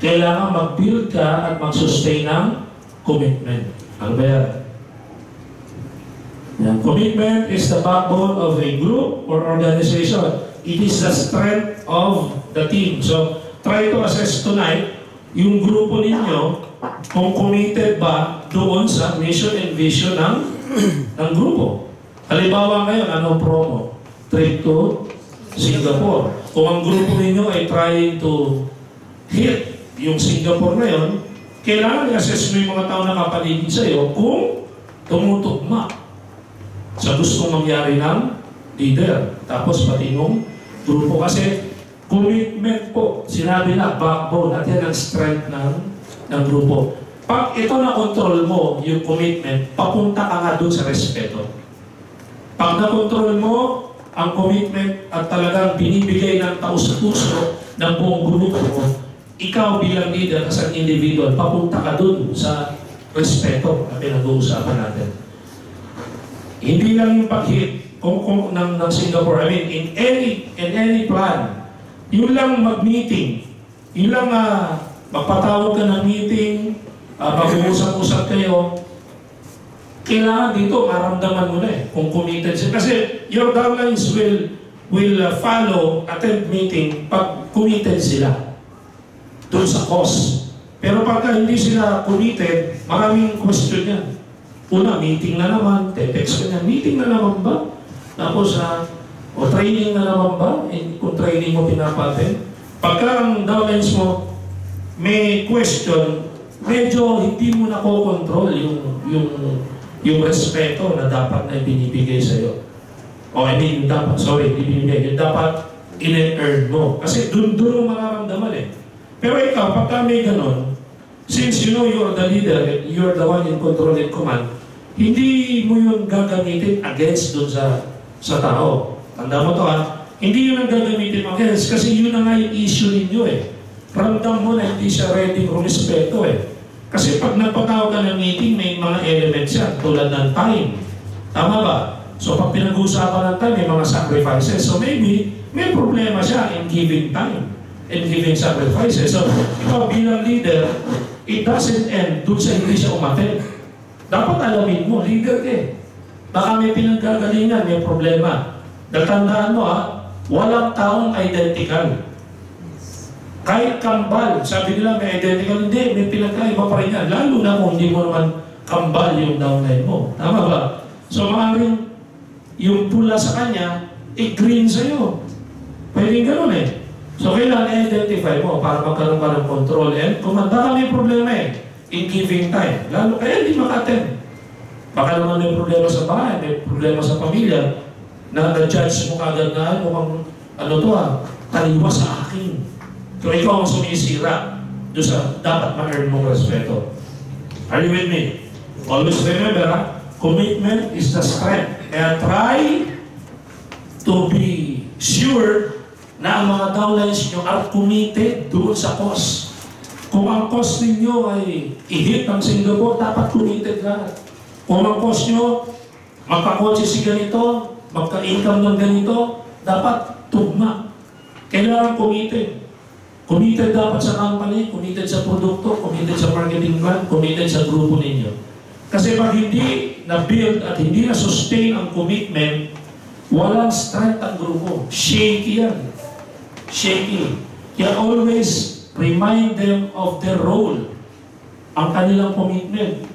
kailangan mag-build ka at mag-sustain ng commitment. Ano ba yan? Yan. Commitment is the backbone of a group or organization. It is the strength of the team. So, try to assess tonight yung grupo ninyo kung committed ba doon sa mission and vision ng, <clears throat> ng grupo. Halimbawa ngayon, anong promo? Trip to Singapore. Kung ang grupo ninyo ay trying to hit yung Singapore na yun, kailangan i-assess mo yung mga tao na kapaligid sa iyo kung tumutugma sa gustong mangyari ng leader. Tapos pati nung grupo kasi commitment po, sinabi na backbone at yan ang strength ng, ng grupo. Pag ito na control mo, yung commitment, papunta ka nga doon sa respeto. Pag na-control mo ang commitment at talagang binibigay ng taus-puso ng buong grupo mo, ikaw bilang leader as an individual, papunta ka doon sa respeto na pinag-uusapan natin. Hindi lang yung pag-hit kung, kung ng, ng Singapore. I mean, in any in any plan, yun lang mag-meeting. Yun lang uh, magpatawag ka ng meeting, uh, mag-uusap-usap kayo. Kailangan dito, maramdaman mo na eh, kung committed siya. Kasi your downlines will will uh, follow, attend meeting, pag committed sila doon sa cause. Pero pagka hindi sila committed, maraming question yan. Una, meeting na naman, text ka niya, meeting na naman ba? Tapos, ah, o training na naman ba? Eh, kung training mo pinapatin. Pagka ang downlines mo, may question, medyo hindi mo na control yung, yung, yung respeto na dapat na binibigay sa'yo. O I mean, yung dapat, sorry, hindi binibigay, yung dapat in-earn mo. Kasi dun, dun mo mararamdaman eh. Pero ikaw, pagka may ganun, since you know you're the leader, you're the one in control and command, hindi mo yun gagamitin against dun sa sa tao. Tanda mo to ha, hindi yun ang gagamitin against kasi yun na nga yung issue ninyo eh. Ramdam mo na hindi siya ready rumispeto eh. Kasi pag nagpatawag ka ng meeting, may mga elements yan, tulad ng time. Tama ba? So pag pinag-uusapan ng time, may mga sacrifices. So maybe, may problema siya in giving time and giving sacrifices. So, ikaw bilang leader, it doesn't end dun sa hindi siya umaten. Dapat alamin mo, leader ka eh. Baka may pinanggagalingan, may problema. Natandaan mo ha, walang taong identical. Kahit kambal, sabi nila may identical, hindi, may pinagkaiba pa rin yan. Lalo na kung hindi mo naman kambal yung downline mo. Tama ba? So maaaring yung pula sa kanya, eh green sa'yo. Pwedeng ganun eh. So kailangan identify mo para magkaroon ka ng control. And kung baka may problema eh, in giving time. Lalo kaya hindi makaten. Baka naman may problema sa bahay, may problema sa pamilya, na na-judge mo kagad na ano, mukhang ano to ah, taliwa sa akin. So ikaw ang sumisira doon sa dapat ma-earn mong respeto. Are you with me? Always remember, ah, commitment is the strength. Kaya try to be sure na ang mga downlines nyo are committed doon sa cause. Kung ang cause ninyo ay i-hit ang Singapore, dapat committed lahat. Kung ang cause nyo, magkakotse si ganito, magka-income ng ganito, dapat tugma. Kailangan committed. Committed dapat sa company, committed sa produkto, committed sa marketing plan, committed sa grupo ninyo. Kasi pag hindi na-build at hindi na-sustain ang commitment, walang strength ang grupo. Shaky yan. Shaky. Kaya always remind them of their role. Ang kanilang commitment.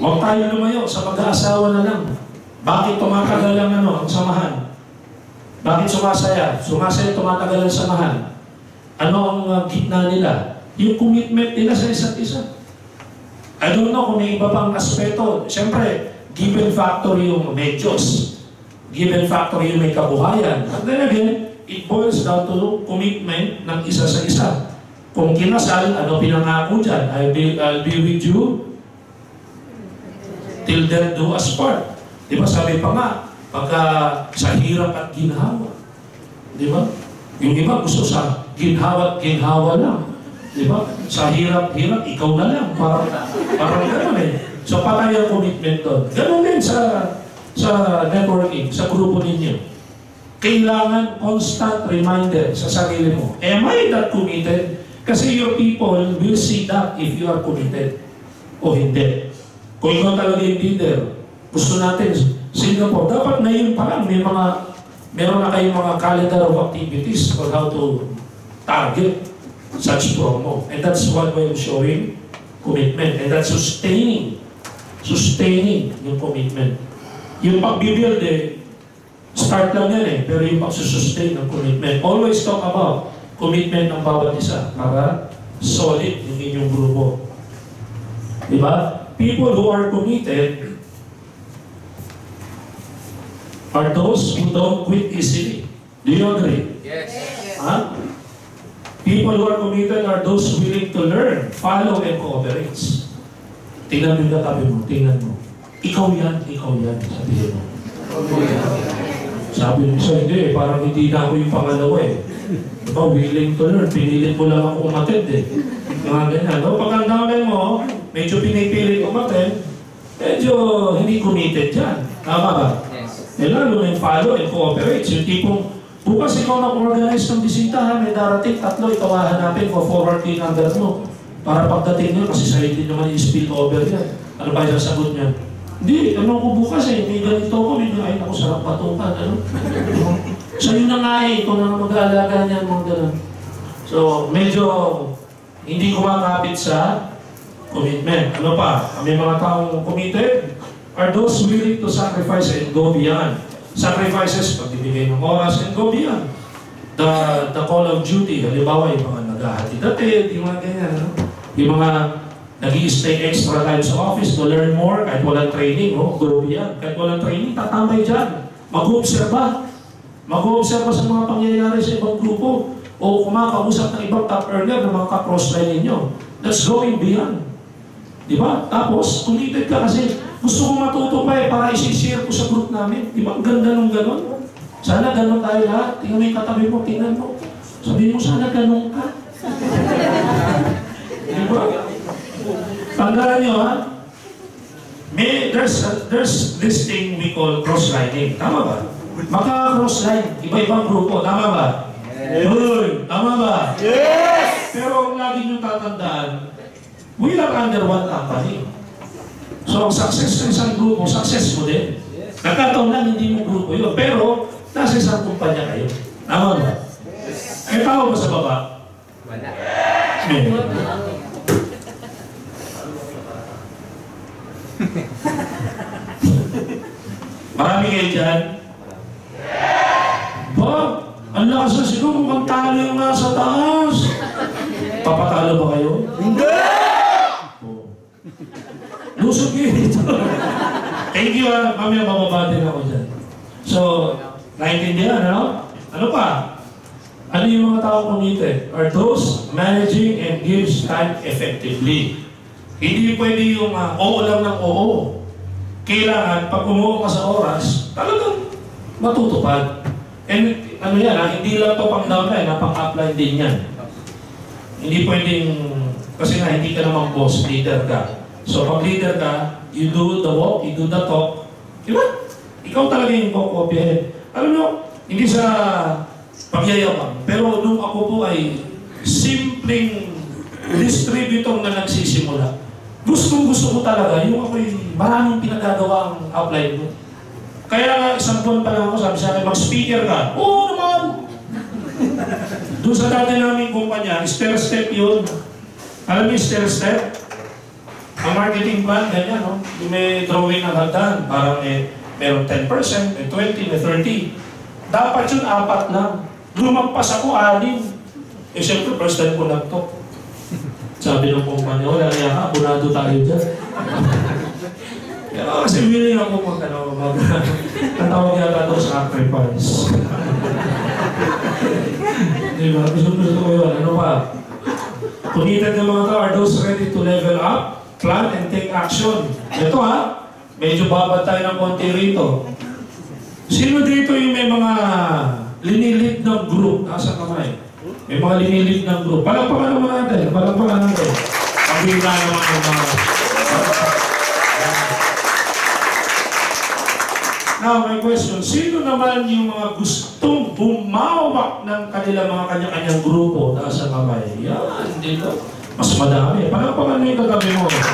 Huwag tayo lumayo sa pag-aasawa na lang. Bakit tumatagal ang ano, ang samahan? Bakit sumasaya? Sumasaya, tumatagal ang samahan. Ano ang uh, gitna nila? Yung commitment nila sa isa't isa. I don't know kung may iba pang aspeto. Siyempre, given factor yung may Diyos. given factor yung may kabuhayan. And then again, it boils down to commitment ng isa sa isa. Kung kinasal, ano pinangako dyan? I'll be, I'll be with you till death do us part. Di ba sabi pa nga, pagka sa hirap at ginhawa. Di ba? Yung iba gusto sa ginhawa ginhawa lang. Di ba? Sa hirap-hirap, ikaw na lang. Parang, parang gano'n eh. So patay ang commitment doon. Gano'n din sa sa networking, sa grupo ninyo. Kailangan constant reminder sa sarili mo. Am I that committed? Kasi your people will see that if you are committed o hindi. Kung ikaw talaga yung leader, gusto natin, Singapore, dapat ngayon pa lang may mga, meron na kayong mga calendar of activities on how to target such promo. And that's one way of showing commitment. And that's sustaining. Sustaining yung commitment. Yung pag-build eh, start lang yan eh, pero yung pagsusustain ng commitment. Always talk about commitment ng bawat isa para solid yung inyong grupo. Di ba? People who are committed are those who don't quit easily. Do you agree? Yes. Huh? People who are committed are those willing to learn, follow, and cooperate. Tingnan mo yung katabi mo, tingnan mo. Ikaw yan, ikaw yan, sabihin mo. Sabi niya, hindi eh, parang hindi na ako yung pangalawa eh. Ikaw, willing to learn, pinilit mo lang ako umatid eh. Mga ganyan. No? Pag ang dami mo, medyo pinipilit umatid, medyo hindi committed yan. Tama ba? Yes. Eh lalo na yung follow and cooperate. Yung tipong, bukas ikaw na-organize ng bisita ha, may darating, tatlo, ikaw hahanapin for forward din under mo. Para pagdating nyo, kasi sa'yo din naman yung spill over yan. Ano ba yung sagot niya? Hindi, ano ko bukas eh, may ganito ko, may ay ako sarap patukan, ano? <laughs> Sa'yo na nga eh, ikaw na mag-aalaga niyan, mga ganun. So, medyo hindi kumakapit sa commitment. Ano pa? May mga taong committed are those willing to sacrifice and go beyond. Sacrifices, pagbibigay ng oras and go beyond. The, the call of duty, halimbawa yung mga naghahatid-atid, yung mga ganyan, ano? Yung mga nag stay extra time sa office to learn more, kahit walang training, oh, go beyond. Kahit walang training, tatambay dyan. Mag-uobserba. Mag-uobserba sa mga pangyayari sa ibang grupo o kumakausap ng ibang top earner ng mga ka-crossline ninyo. That's going beyond. Di ba? Tapos, committed ka kasi gusto kong matuto pa eh para isi-share ko sa group namin. Di ba? Ang ganda nung ganon. Sana ganon tayo lahat. Tingnan mo yung katabi mo, tingnan mo. Sabihin mo, sana ganon ka. Di ba? Tandaan nyo ha, may, there's, there's this thing we call cross-lining. Tama ba? Maka-cross-line. Iba-ibang grupo. Tama ba? Good. Tama ba? Yes! Pero ang lagi nyo tatandaan, we are under one company. So ang success ng isang grupo, success mo din. Nagkataon lang hindi mo grupo yun. Pero nasa isang kumpanya kayo. Tama ba? May tao ba sa baba? Wala. May. Marami kayo dyan? Ba? Ang lakas na siguro mukhang talo yung nasa taas. Papatalo ba kayo? Hindi! Oo. Lusog yun ito. <laughs> Thank you ah. Mamaya bababa din ako dyan. So, naintindihan, ano? Ano pa? Ano yung mga tao committed? Are those managing and gives time effectively. Hindi pwede yung uh, oo lang ng oo. Kailangan, pag umuo ka sa oras, talagang matutupad. And ano yan, ha? hindi lang to pang downline, ha? pang upline din yan. Hindi pwedeng, kasi nga hindi ka naman boss, leader ka. So pag leader ka, you do the walk, you do the talk. Di ba? Ikaw talaga yung kokopyahin. Alam mo, hindi sa pagyayabang, pero nung ako po ay simpleng distributor na nagsisimula, gustong gusto ko talaga, yung ako'y maraming pinagagawa ang upline mo. Kaya isang buwan pa lang ako, sabi sa akin, mag-speaker ka. Oo naman! Doon sa dati namin kumpanya, stair-step yun. Alam niyo yung stair-step? Ang marketing plan, ganyan, no? Yung may drawing ng hagdan, parang may, meron 10%, may 20, may 30. Dapat yun, apat lang. Lumagpas ako, anim. Eh, siyempre, first time ko nag-talk. Sabi ng kumpanya, wala niya ka, abunado tayo dyan. <laughs> Pero kasi willing ako mag, ano, mag, <laughs> ang tawag yata doon sacrifice. <laughs> Di ba? Gusto ko yun. Ano pa? Committed ng mga tao are those ready to level up, plan, and take action. Ito ha, medyo babad tayo ng konti rito. Sino dito yung may mga linilid ng group? Nasa kamay. May mga linilid ng group. Palagpakan naman natin. Palagpakan natin. Ang bigla naman ng mga... Now, my question, sino naman yung mga gustong bumawak ng kanilang mga kanya-kanyang grupo nasa kamay? Yan, dito. Mas madami. Palagpakan mo yung kagabi mo yan.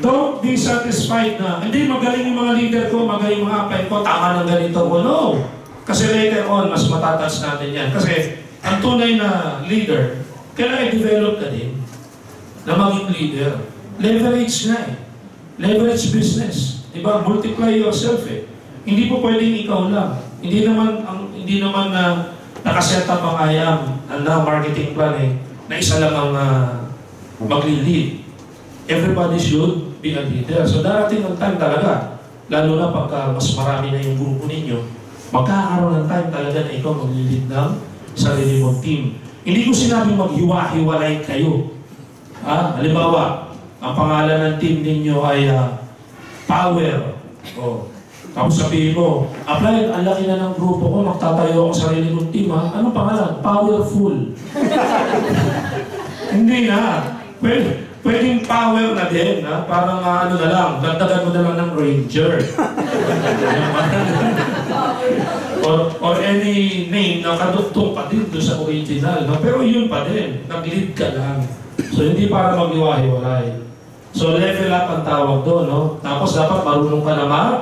Don't be satisfied na, hindi magaling yung mga leader ko, magaling mga apply ko, tama ng ganito ko. No. Kasi later on, mas matatas natin yan. Kasi ang tunay na leader, kailangan i-develop ka din na maging leader. Leverage na eh. Leverage business. Di ba? Multiply yourself eh. Hindi po pwedeng ikaw lang. Hindi naman ang hindi naman na nakaset up ang IAM, ang na marketing plan eh, na isa lang ang uh, magli-lead. Everybody should a leader. So darating ang time talaga, lalo na pagka mas marami na yung grupo ninyo, magkakaroon ng time talaga na ikaw magli-lead ng sarili mong team. Hindi ko sinabing maghiwa-hiwalay kayo. Ha? Halimbawa, ang pangalan ng team ninyo ay ah, Power. O, tapos sabihin mo, apply, ang laki na ng grupo ko, magtatayo ako sa sarili kong team ha. Anong pangalan? Powerful. <laughs> Hindi na. Pwede, pwedeng power na din, ha? Parang ah, ano na lang, dagdagan mo na lang ng Ranger. <laughs> or, or any name na kadugtong pa din doon sa original. No? Pero yun pa din, nag-lead ka lang. So hindi para mag-iwahiwalay. So level up ang tawag doon, no? Tapos dapat marunong ka na mag...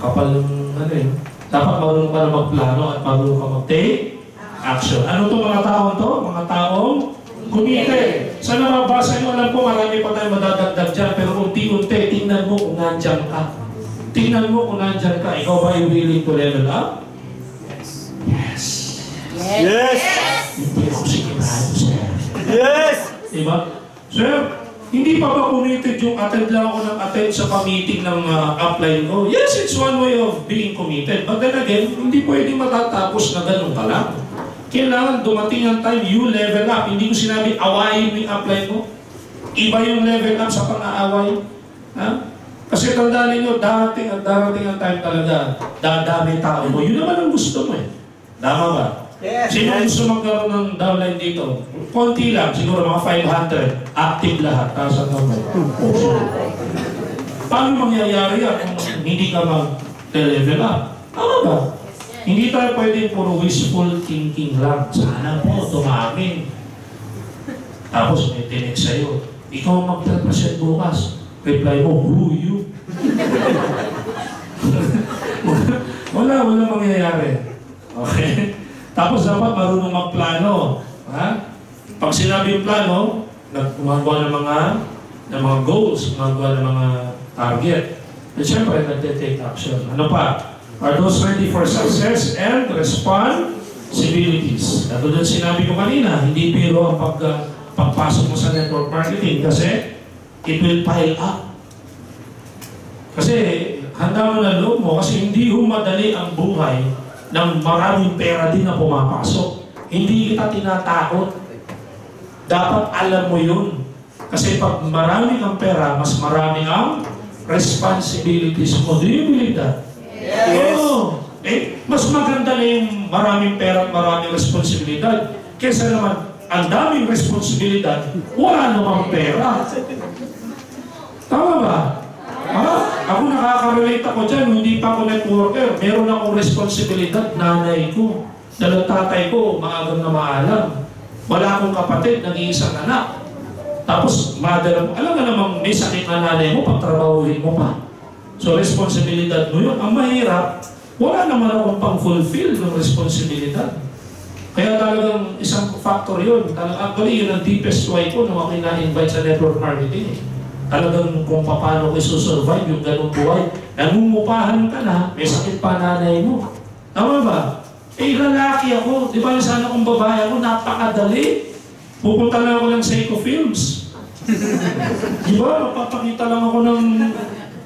Kapal ng ano eh. Dapat marunong ka na magplano at marunong ka mag-take action. Ano to mga taong to? Mga taong kumite. Sa nababasa nyo, alam ko marami pa tayong madadagdag dyan, pero unti-unti, tingnan mo kung nandyan ka. Tingnan mo kung nandyan ka. Ikaw ba ay willing to level up? Yes. Yes! Hindi ako sigurado, sir. Yes! Diba? Sir, hindi pa ba committed yung attend lang ako ng attend sa meeting ng uh, upline ko? Yes, it's one way of being committed. But then again, hindi pwedeng matatapos na ganun ka lang. Kailangan dumating ang time, you level up. Hindi ko sinabi, awayin mo yung upline mo. Iba yung level up sa pang-aaway. Ha? Kasi tandaan ninyo, darating at darating ang time talaga, dadami tao mo. Yun naman ang gusto mo eh. Tama ba? Yes. Sino gusto magkaroon ng downline dito? Konti lang, siguro mga 500. Active lahat. Tapos ang downline. Paano mangyayari yan kung hindi ka mag-level up? Tama ba? Hindi tayo pwede puro wishful thinking lang. Sana po, tumaming. Tapos may tinig sa'yo. Ikaw ang mag-represent bukas. Reply mo, who you? <laughs> wala, wala mangyayari. Okay? Tapos dapat marunong magplano. Ha? Pag sinabi yung plano, gumagawa ng mga ng mga goals, gumagawa ng mga target. At syempre, nagte-take action. Ano pa? Are those ready for success and responsibilities? Katulad sinabi ko kanina, hindi biro ang pag, uh, pagpasok mo sa network marketing kasi it will pile up. Kasi handa mo na loob mo kasi hindi humadali ang buhay ng maraming pera din na pumapasok. Hindi kita tinatakot. Dapat alam mo yun. Kasi pag marami kang pera, mas marami ang responsibilities mo. Do you believe that? Yes. Oo. Eh, mas maganda na yung maraming pera at maraming responsibilidad. Kesa naman, ang daming responsibilidad, wala namang pera. Tama ba? Ha? Ako nakaka-relate ako dyan, hindi pa ako networker. Meron akong responsibilidad, nanay ko. Dahil tatay ko, maagang na maalam. Wala akong kapatid, nag-iisang anak. Tapos, mother mo, alam nga namang may sakit na nanay mo, pagtrabahuhin mo pa. So, responsibilidad mo yun. Ang mahirap, wala naman akong pang-fulfill ng responsibilidad. Kaya talagang isang factor yun. Talagang, actually, yun ang deepest why ko nung ako na-invite sa network marketing. Talagang kung paano ko susurvive yung ganung buhay. Nangungupahan ka na, may sakit pa nanay mo. Tama ba? Eh, lalaki ako. Di ba sana kung babae ako, napakadali. Pupunta lang ako ng Seiko Films. <laughs> Di ba? Magpapakita lang ako ng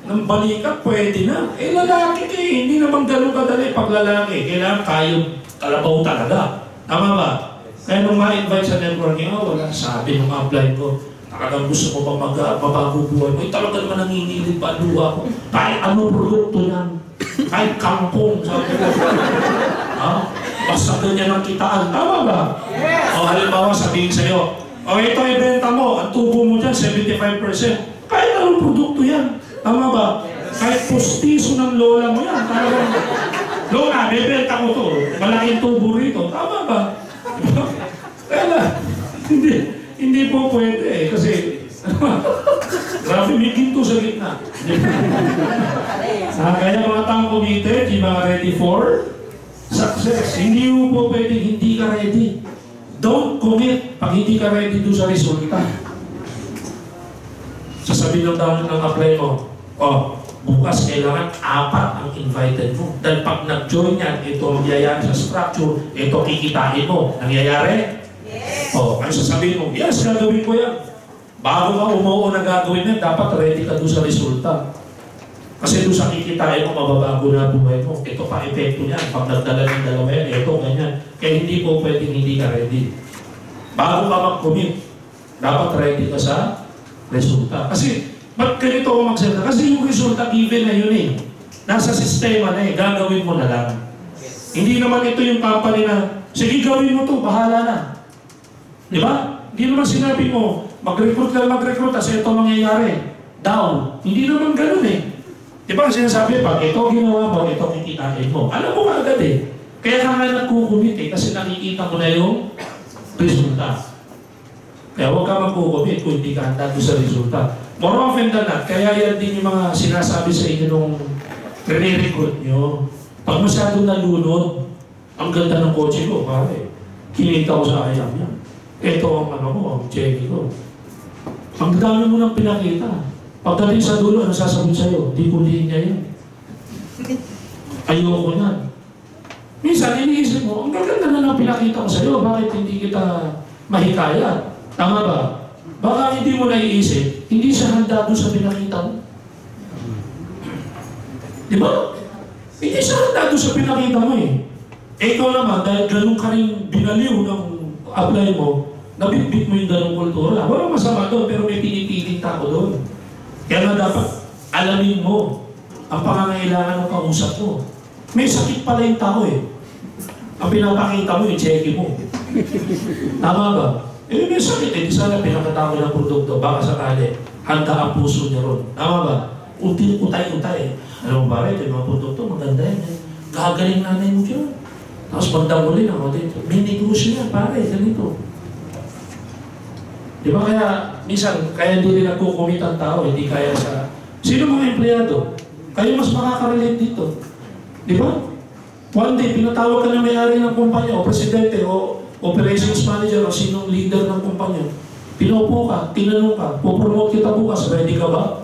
ng balikat, pwede na. Eh, lalaki ka eh. Hindi naman ganun kadali pag lalaki. Kailangan kayo kalabaw talaga. Tama ba? Kaya nung ma-invite sa networking, oh, wala sabi nung apply ko. Nakakang gusto ko pa mag mabago buhay mo. Eh, talaga naman nangingilig pa luha ko. Kahit ano produkto yan. Kahit kangkong. Sabi ko. <laughs> ha? Basta ganyan ang kitaan. Tama ba? O halimbawa sabihin sa'yo, o ito ibenta mo, ang tubo mo dyan, 75%. Kahit anong produkto yan. Tama ba? Kahit postiso ng lola mo yan. Talagang, lola, bebenta ko to. Malaking tubo rito. Tama ba? <laughs> Kaya hindi, hindi po pwede eh. Kasi, <laughs> grabe, may ginto sa gitna. <laughs> Ah, kaya mga taong committed, yung mga ready for success. Hindi mo po pwede, hindi ka ready. Don't commit pag hindi ka ready doon sa resulta. Sasabihin lang daw ng apply mo, oh, bukas kailangan apat ang invited mo. Dahil pag nag-join yan, ito ang mangyayari sa structure, ito kikitain mo. Nangyayari? Yes. Oh, ano sasabihin mo, yes, gagawin ko yan. Bago ka umuo na gagawin yan, dapat ready ka doon sa resulta. Kasi doon sa kikitain mo, mababago na buhay mo. Ito pa epekto niyan. Pag nagdala ng dalawa yan, ito, ganyan. Kaya hindi po pwedeng hindi ka ready. Bago ka mag-commit, dapat ready ka sa resulta. Kasi, ba't ganito ako magsalita? Kasi yung resulta given na yun eh. Nasa sistema na eh. Gagawin mo na lang. Hindi naman ito yung company na, sige gawin mo to, bahala na. Di ba? Hindi naman sinabi mo, mag-recruit lang mag-recruit, kasi ito mangyayari. Down. Hindi naman ganun eh. Di ba sinasabi, pag ito ginawa mo, ito kikitain mo. Alam mo ka agad eh. Kaya ka nga nagkukumit eh, kasi nakikita mo na yung resulta. Kaya huwag ka magkukumit kung hindi ka handa sa resulta. More often than not, kaya yan din yung mga sinasabi sa inyo nung re-recruit nyo. Pag masyadong nalunod, ang ganda ng kotse ko, pare. Kinita ko sa ayam yan. Ito ang ano ko, ang check ko. Ang dami mo nang pinakita. Pagdating sa dulo, ano sasabihin sa'yo? Di kulihin niya yan. <laughs> Ayoko niyan. Minsan, iniisip mo, ang gaganda na lang pinakita ko sa'yo, bakit hindi kita mahikaya? Tama ba? Baka hindi mo naiisip, hindi siya handa doon sa pinakita mo. Di ba? Hindi siya handa doon sa pinakita mo eh. Eh, ikaw naman, dahil ganun ka rin binaliw ng apply mo, nabitbit mo yung ganung kultura. Walang masama doon, pero may pinipiling tao doon. Kaya nga dapat alamin mo ang pangangailangan ng kausap mo. May sakit pala yung tao eh. Ang pinapakita mo, yung cheque mo. Tama ba? Eh, may sakit eh. Di sana pinakatao ng produkto. Baka sakali, handa ang puso niya ron. Tama ba? Unti, utay-utay. Alam mo ba, ito yung mga produkto, maganda yan. eh. Gagaling nanay mo dyan. Tapos magdamuli na ako dito. May negosyo yan, pare, ganito. Di ba kaya, minsan, kaya hindi rin nagkukumit ang tao, hindi kaya sa... Sino mga empleyado? Kayo mas makaka-relate dito. Di ba? One day, pinatawag ka na may-ari ng kumpanya, o presidente, o operations manager, o sinong leader ng kumpanya. Pinupo ka, tinanong ka, pupromote kita bukas, ready ka ba?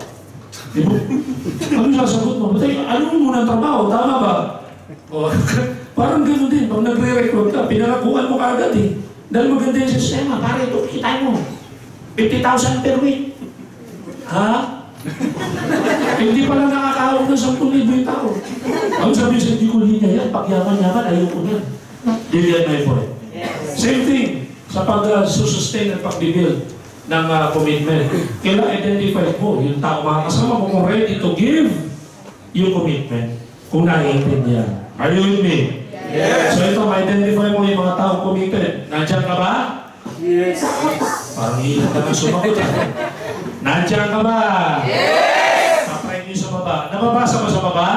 Di ba? <laughs> Ano sasagot mo? Batay, ano mo ang trabaho? Tama ba? O, <laughs> parang gano'n din. Pag nagre-recruit ka, pinangakuan mo ka agad eh. Dahil maganda yung sistema, pare, ito, kita mo. 50,000 per week. Ha? <laughs> Hindi pala nakakahawag ng 10,000 yung tao. Ang sabi sa hindi ko linya yan, pag yaman-yaman, niyan. Yun yan, my point. Same thing sa pag-sustain at pag-build ng uh, commitment. Kailangan identify mo yung tao mga kasama mo kung ready to give yung commitment kung naiintindihan. Are you with me? Yes. So ito, ma-identify mo yung mga tao committed. Nandiyan ka ba? Yes. Parang hilang ka ng sumagot. ah. Nandiyan ka ba? Yes! Kapray niyo sa baba. Nababasa mo sa baba?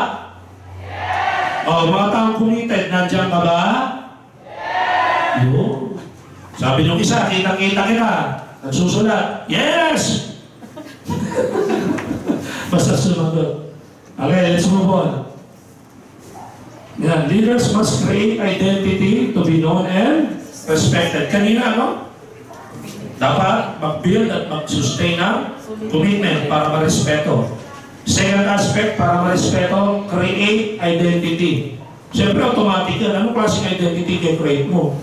Yes! Oh, mga taong committed, nandiyan ka ba? Yes! Yun. Sabi nung isa, kitang-kita kita. Nagsusulat, yes! <laughs> Basta sumagot. Okay, let's move on. Yan, leaders must create identity to be known and respected. Kanina, ano? Dapat mag-build at mag-sustain ng commitment para ma-respeto. Second aspect, para ma-respeto, create identity. Siyempre, automatic yan. Anong klaseng identity kayo create mo?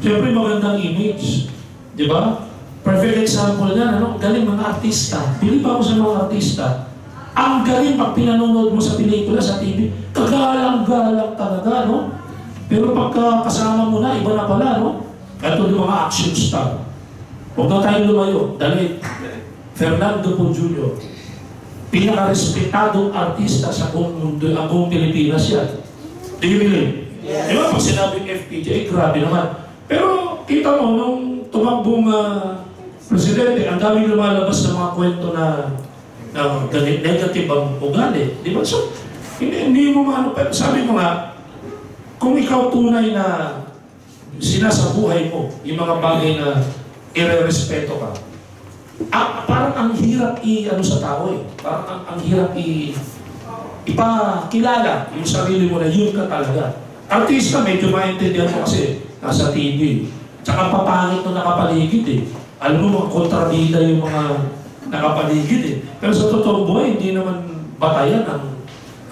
Siyempre, magandang image. Di ba? Perfect example yan, ano? Galing mga artista. Bili ba ako sa mga artista? Ang galing pag pinanonood mo sa pelikula, sa TV, kagalang-galang talaga, no? Pero pagka kasama mo na, iba na pala, no? Ito yung mga action star. Huwag na tayong lumayo. Dali. Fernando Po Jr. Pinaka-respetadong artista sa buong mundo, ang buong Pilipinas yan. Do you believe? Di ba? Pag sinabing FPJ, eh, grabe naman. Pero kita mo, nung tumakbong ah, presidente, ang daming lumalabas ng mga kwento na ganit negative ang ugali. Di ba? So, hindi, hindi mo maano. Pero sabi ko nga, kung ikaw tunay na sinasabuhay mo yung mga bagay na ire-respeto ka, ah, parang ang hirap i ano sa tao eh. Parang ang, ang hirap i ipakilala yung sarili mo na yun ka talaga. Artista, medyo maintindihan mo kasi nasa TV. Tsaka papangit na nakapaligid eh. Alam mo, kontrabida yung mga nakapaligid eh. Pero sa totoong buhay, hindi naman batayan ang,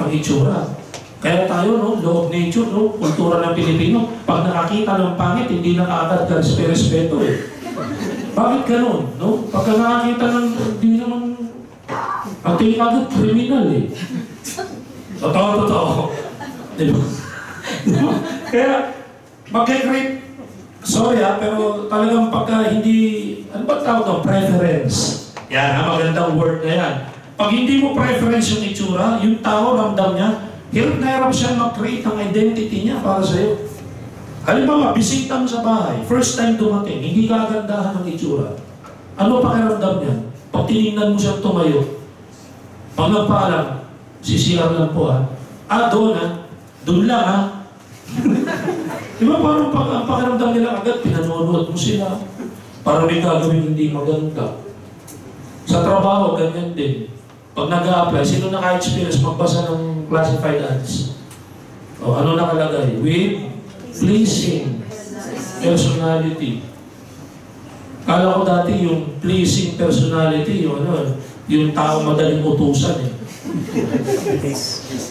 ang itsura. Kaya tayo, no, law of nature, no, kultura ng Pilipino, pag nakakita ng pangit, hindi na kaagad ka respeto eh. Bakit ganun? No? Pagka nakakita ng hindi naman ang tingin agad kriminal eh. Totoo, totoo. Di ba? Di ba? Kaya, magkikreate, sorry ah, pero talagang pagka hindi, ano ba tawag doon? Preference. Yan, ha, magandang word na yan. Pag hindi mo preference yung itsura, yung tao, ramdam niya, hirap na hirap siya mag-create ng identity niya para sa'yo. Halimbawa, bisita mo sa bahay, first time dumating, hindi ka agandahan ng itsura. Ano pakiramdam niya? Pag tinignan mo siyang tumayo, pag nagpaalam, sisiyar lang po ha. Ah, doon ha. Doon lang ha. Di ba parang pag, ang pakiramdam nila agad, pinanonood mo sila. Parang may gagawin hindi maganda. Sa trabaho, ganyan din. Pag nag apply sino naka-experience magbasa ng classified ads? O ano nakalagay? With pleasing personality. Kala ko dati yung pleasing personality, yung ano, yung tao madaling utusan eh.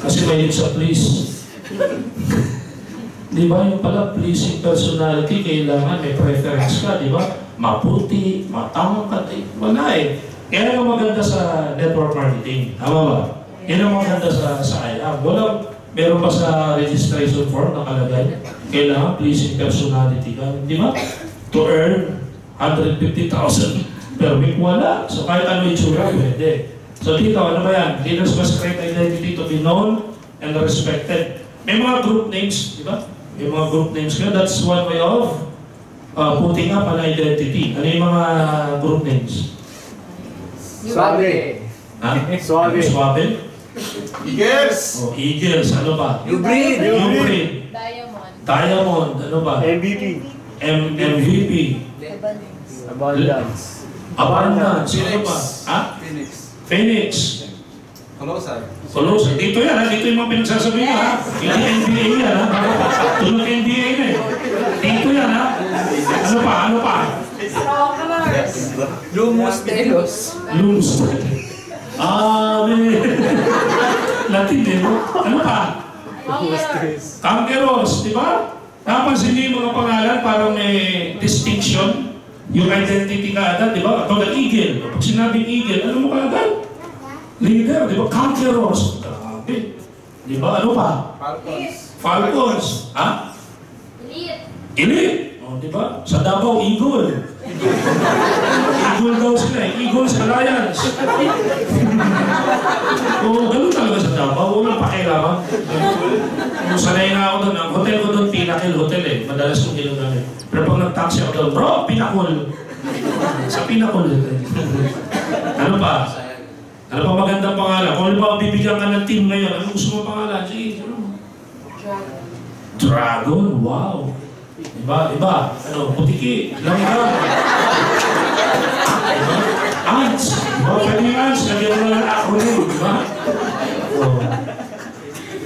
Kasi mahilig sa please. Di ba yung pala pleasing personality, kailangan may preference ka, di ba? Maputi, matangong ka, eh, wala eh. Yan ang maganda sa network marketing. Tama ba? Yan ang maganda sa, sa IAM. Walang, meron pa sa registration form nakalagay, kailangan pleasing personality ka. Di ba? To earn 150,000 <laughs> per week, wala. So kahit ano itsura, pwede. So dito, ano ba yan? Leaders must create identity to be known and respected. May mga group names, di ba? May mga group names ka. That's one way of uh, putting up an identity. Ano yung mga group names? Suave. Ha? Suave. Suave? Eagles! O, Eagles. Ano ba? You breathe. Yung breed. Diamond. Diamond. Ano ba? MVP. M MVP. Abundance. Abundance. Ano ba? Ha? Phoenix. Phoenix. Colossal. Colossal. Dito yan ha. Dito yung mga pinagsasabi niya ha. Hindi NBA yan ha. Tulog NBA na eh. Dito yan ha. Ano pa? Ano pa? Lumos Delos. Looms. Amen. Latin eh. no? Ano pa? Conquerors. Di ba? Napansin niyo yung mga pangalan parang may distinction. Yung identity ka agad, di ba? Tulad Eagle. Pag sinabing Eagle, ano mo ka agad? Leader, di ba? Conquerors. Grabe. Di ba? Ano pa? Falcons. Falcons. Ha? Elite. Elite. O, di ba? Sa Davao, Eagle. Eagle daw sila eh. Eagles Alliance. Oo, ganun talaga sa Davao. Walang pakialaman. Kung sanay na ako doon, ang hotel ko doon, Pinnacle Hotel eh. Madalas kong ginagamit. Pero pag nag-taxi ako doon, bro, Pinnacle. Sa Pinnacle. ano pa? Ano pa magandang pangalan? Kung ano ba bibigyan ka ng team ngayon, ano gusto mo pangalan? Sige, ano? Dragon, wow. Iba, iba. Ano, putiki, langgam. Diba? Ants. Diba? Pwede yung ants, lagyan mo lang ng acronym, diba? Oh.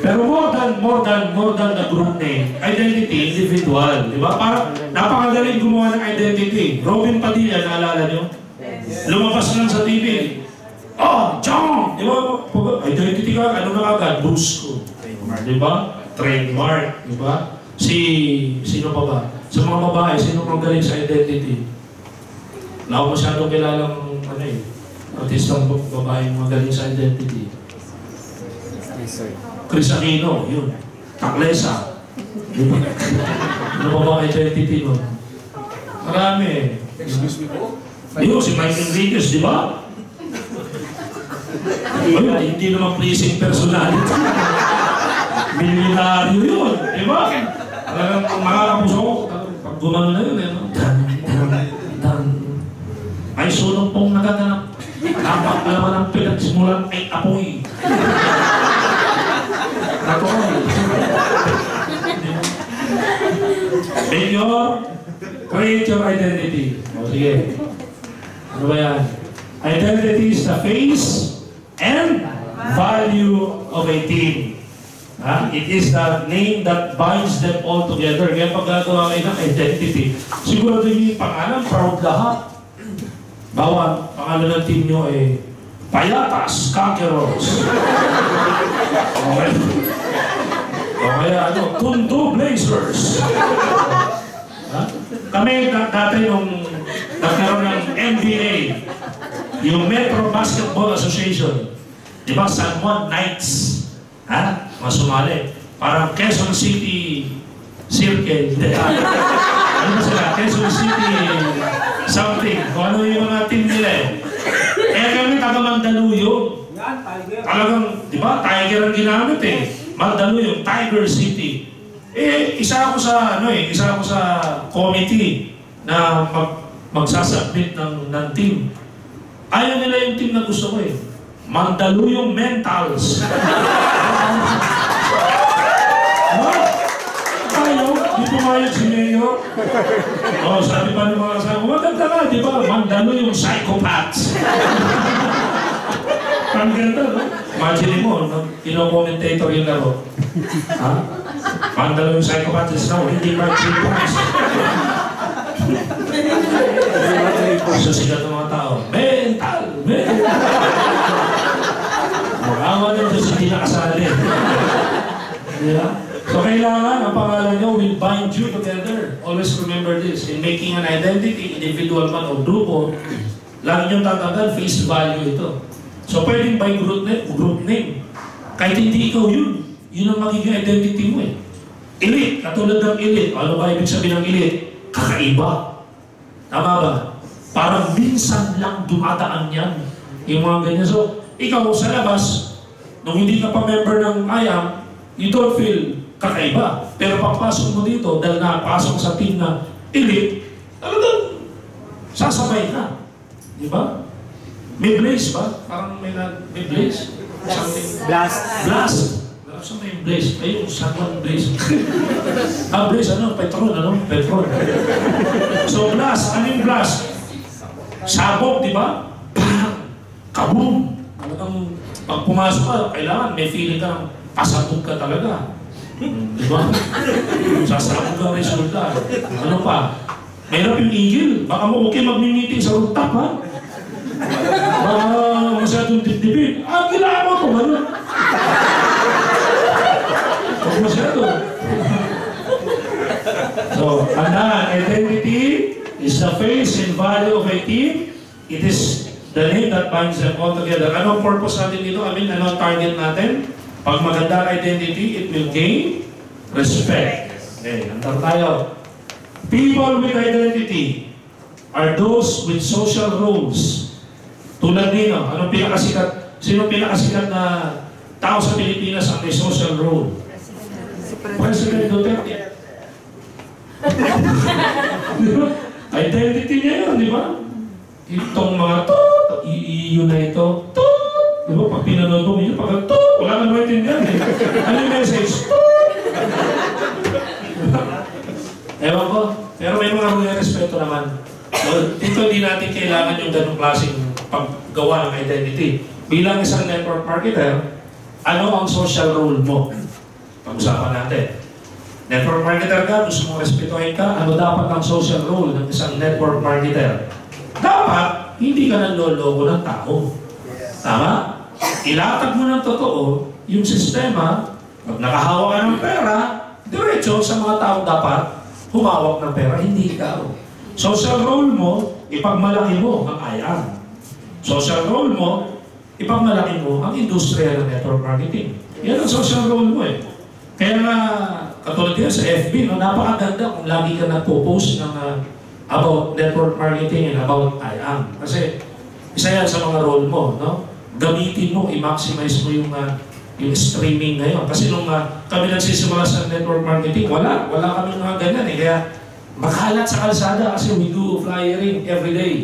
Pero more than, more than, more than the group name, identity, individual, di ba? Parang napakagaling gumawa ng identity. Robin Padilla, naalala niyo? Lumabas lang sa TV. Oh, John! Di ba? Pag- Identity ka, ano na agad? Brusco. Trademark, di ba? Trademark, di ba? Si, sino pa ba? Sa mga babae, sino pang galing sa identity? Wala akong masyadong kilalang ano eh, artistang b- babaeng magaling sa identity. Chris Aquino, yun. Taklesa. Di ba? Ano ba ba identity mo? Marami eh. Excuse me po? Yun, si Mike Enriquez, di ba? Ayun, hindi naman pleasing personality. <laughs> Milyonaryo yun, di ba? Talagang ang mga kapuso ko, pag gumano na yun, eh, no? Dan, dan, dan. Ay sunong pong nagaganap. Dapat naman ang pinagsimulan ay apoy. Totoo. Mayor, create your identity. O sige. Ano ba yan? Identity is the face and value of a team. Ha? It is the name that binds them all together. Kaya pag gagawa kayo ng identity, siguro din yung pangalan, proud lahat. Bawa, pangalan ng team nyo ay Payatas Conquerors. Okay. O kaya ano, Tundo Blazers. Ha? Kami da- dati nung nagkaroon ng NBA, yung Metro Basketball Association, di ba San Juan Knights, ha? Mga sumali. Parang Quezon City Circle. Hindi, ano ba sila? Quezon City something. Kung ano yung mga team nila eh. Eh kami taga Mandaluyong. Talagang, di ba, Tiger ang ginamit eh. Mandaluyong, Tiger City. Eh, isa ako sa, ano eh, isa ako sa committee na mag, magsasubmit ng, ng team. Ayaw nila yung team na gusto ko eh. Mandaluyong Mentals. Ano? Ayaw, di pumayag si. Oh, sabi pa ng mga kasama, maganda nga, di ba? Mandaluyong Psychopaths. Ang ganda, no? Imagine mo, no? Kino-commentator yung laro. Ha? Mandalo yung psychopaths now, hindi Chilpons. So sikat ng mga tao, mental, mental. Awa na doon sa hindi nakasali. Di? So kailangan, ang pangalan nyo will bind you together. Always remember this. In making an identity, individual man o grupo, lagi nyo tatandaan, face value ito. So pwedeng by group name, group name. Kahit hindi ikaw yun, yun ang magiging identity mo eh. Elite, katulad ng elite. Ano ba ibig sabihin ng elite? Kakaiba. Tama ba? Parang minsan lang dumadaan yan. Yung mga ganyan. So, ikaw sa labas, nung hindi ka pa member ng IAM, you don't feel kakaiba. Pero pagpasok mo dito, dahil napasok sa team na elite, talagang sasabay ka. Di ba? May blaze ba? Parang may, na, may blaze? Blast. Blast. Saan ba yung blaze? Ayun, ba yung blaze? <laughs> ah, blaze, ano? Petrol, ano? Petrol. so, blast. Ano yung blast? Sabog, di ba? Bang! Kaboom! Talagang, pag pumasok ka, kailangan may feeling ka ng pasabog ka talaga. Hmm, Di ba? Sasabog ka resulta. Ano pa? Meron yung igil. Baka mo okay mag-meeting sa rooftop, ha? Baka masyadong dibdibin. Ah, kailangan mo ito, ano? Huwag masyado. So, tandaan, identity is the face and value of a team. It is the name that binds them all together. Ano ang purpose natin dito? I mean, ano ang target natin? Pag maganda identity, it will gain respect. Okay, antar tayo. People with identity are those with social roles. Tulad nino, anong pinakasikat? Sino pinakasikat na tao sa Pilipinas ang may social role? President Duterte. <laughs> Identity niya yun, di ba? Itong mga to, i-iyo na ito, to. Di ba? Pag pinanood mo yun, pag to, wala ka naman tindihan eh. Ano yung message? To. Ewan ko, pero may mga huli respeto naman. So, dito hindi natin kailangan yung ganong klaseng paggawa ng identity. Bilang isang network marketer, ano ang social role mo? Pag-usapan natin. Network marketer ka, gusto mong respetuhin ka, ano dapat ang social role ng isang network marketer? Dapat, hindi ka nanloloko ng tao. Tama? Ilatag mo ng totoo yung sistema, pag nakahawa ka ng pera, diretso sa mga tao dapat humawak ng pera, hindi ikaw. Social role mo, ipagmalaki mo ang am. Social role mo, ipagmalaki mo ang industriya ng network marketing. Yan ang social role mo eh. Kaya nga, katulad yan sa FB, no, napakaganda kung lagi ka nagpo-post ng ah, about network marketing and about I am. Kasi isa yan sa mga role mo, no? Gamitin mo, i-maximize mo yung, ah, yung streaming ngayon. Kasi nung ah, kami nagsisimula sa network marketing, wala. Wala kami mga ganyan eh. Kaya makalat sa kalsada kasi we do flyering every day.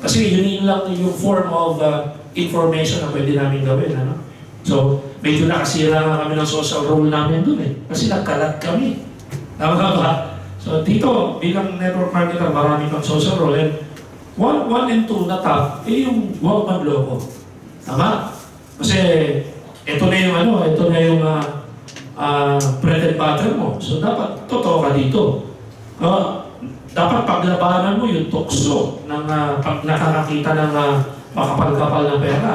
Kasi yun lang yung form of uh, information na pwede namin gawin. Ano? So, medyo nakasira nga kami ng social role namin dun eh. Kasi nagkalat kami. Tama ba? So, dito, bilang network marketer, marami kang social role. And one, one and two na top, eh yung huwag magloko. Tama? Kasi, ito na yung ano, ito na yung uh, uh, bread and butter mo. So, dapat totoo ka dito. Uh, dapat paglabanan mo yung tukso ng uh, pag nakakakita ng uh, makapal-kapal na pera.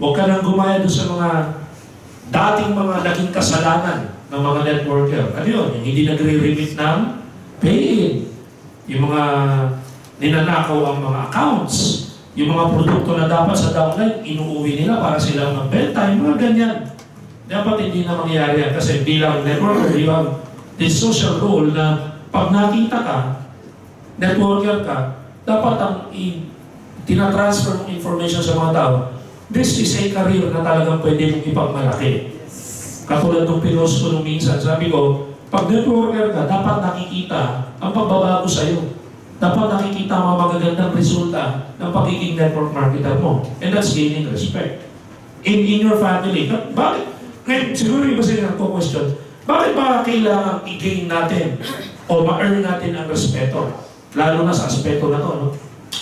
Huwag ka nang gumaya doon sa mga dating mga naging kasalanan ng mga networker. Ano yun? Yung hindi nagre-remit ng pay-in. Yung mga ninanakaw ang mga accounts. Yung mga produkto na dapat sa downline, inuuwi nila para sila magbenta. Yung mga ganyan. Dapat hindi na mangyari yan kasi bilang networker, you have this social role na pag nakita ka, networker ka, dapat ang i- tinatransfer mong information sa mga tao, this is a career na talagang pwede mong ipagmalaki. Katulad ng pinost ko nung minsan, sabi ko, pag networker ka, dapat nakikita ang pagbabago sa'yo. Dapat nakikita ang mga magagandang resulta ng pagiging network marketer mo. And that's gaining respect. In, in your family, ba- bakit? Ngayon, siguro iba sila nagpo-question, bakit ba kailangan i-gain natin o ma-earn natin ang respeto? Lalo na sa aspeto na to, no?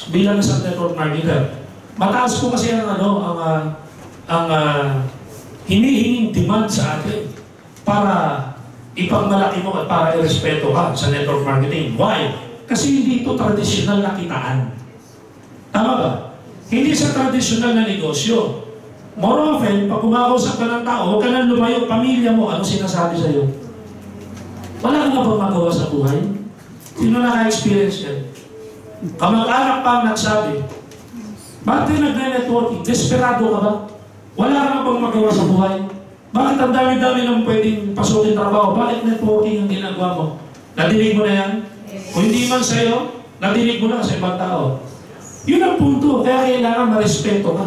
Bilang isang network marketer, mataas po kasi ang ano, ang ah, ang ah, hinihinging demand sa atin para ipagmalaki mo at para irespeto ka sa network marketing. Why? Kasi hindi ito traditional na kitaan. Tama ba? Hindi sa traditional na negosyo. More often, pag kumakausap ka ng tao, huwag ka nang lumayo, pamilya mo, ano sinasabi sa'yo? Wala ka na bang magawa sa buhay? Sino naka-experience yan? Kamag-anak pa ang nagsabi, bakit kayo nagne-networking? Desperado ka ba? Wala ka na bang magawa sa buhay? Bakit ang dami-dami ng pwedeng pasukin trabaho? Bakit networking ang ginagawa mo? Nadinig mo na yan? Kung hindi man sa'yo, nadinig mo na sa ibang tao. Yun ang punto. Kaya kailangan marespeto ka.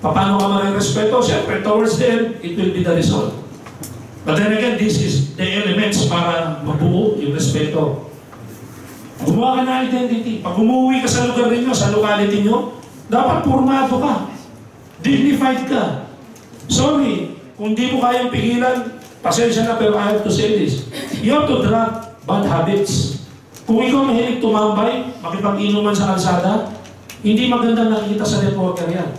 Paano ka marirespeto? Siyempre, towards the it will be the result. But then again, this is the elements para mabuo yung respeto. Gumawa ka ng identity. Pag umuwi ka sa lugar ninyo, sa locality nyo, dapat formado ka. Dignified ka. Sorry, kung di mo kayang pigilan, pasensya na pero I have to say this. You have to drop bad habits. Kung ikaw mahilig tumambay, makipag-inuman sa kalsada, hindi maganda nakikita sa networker yan.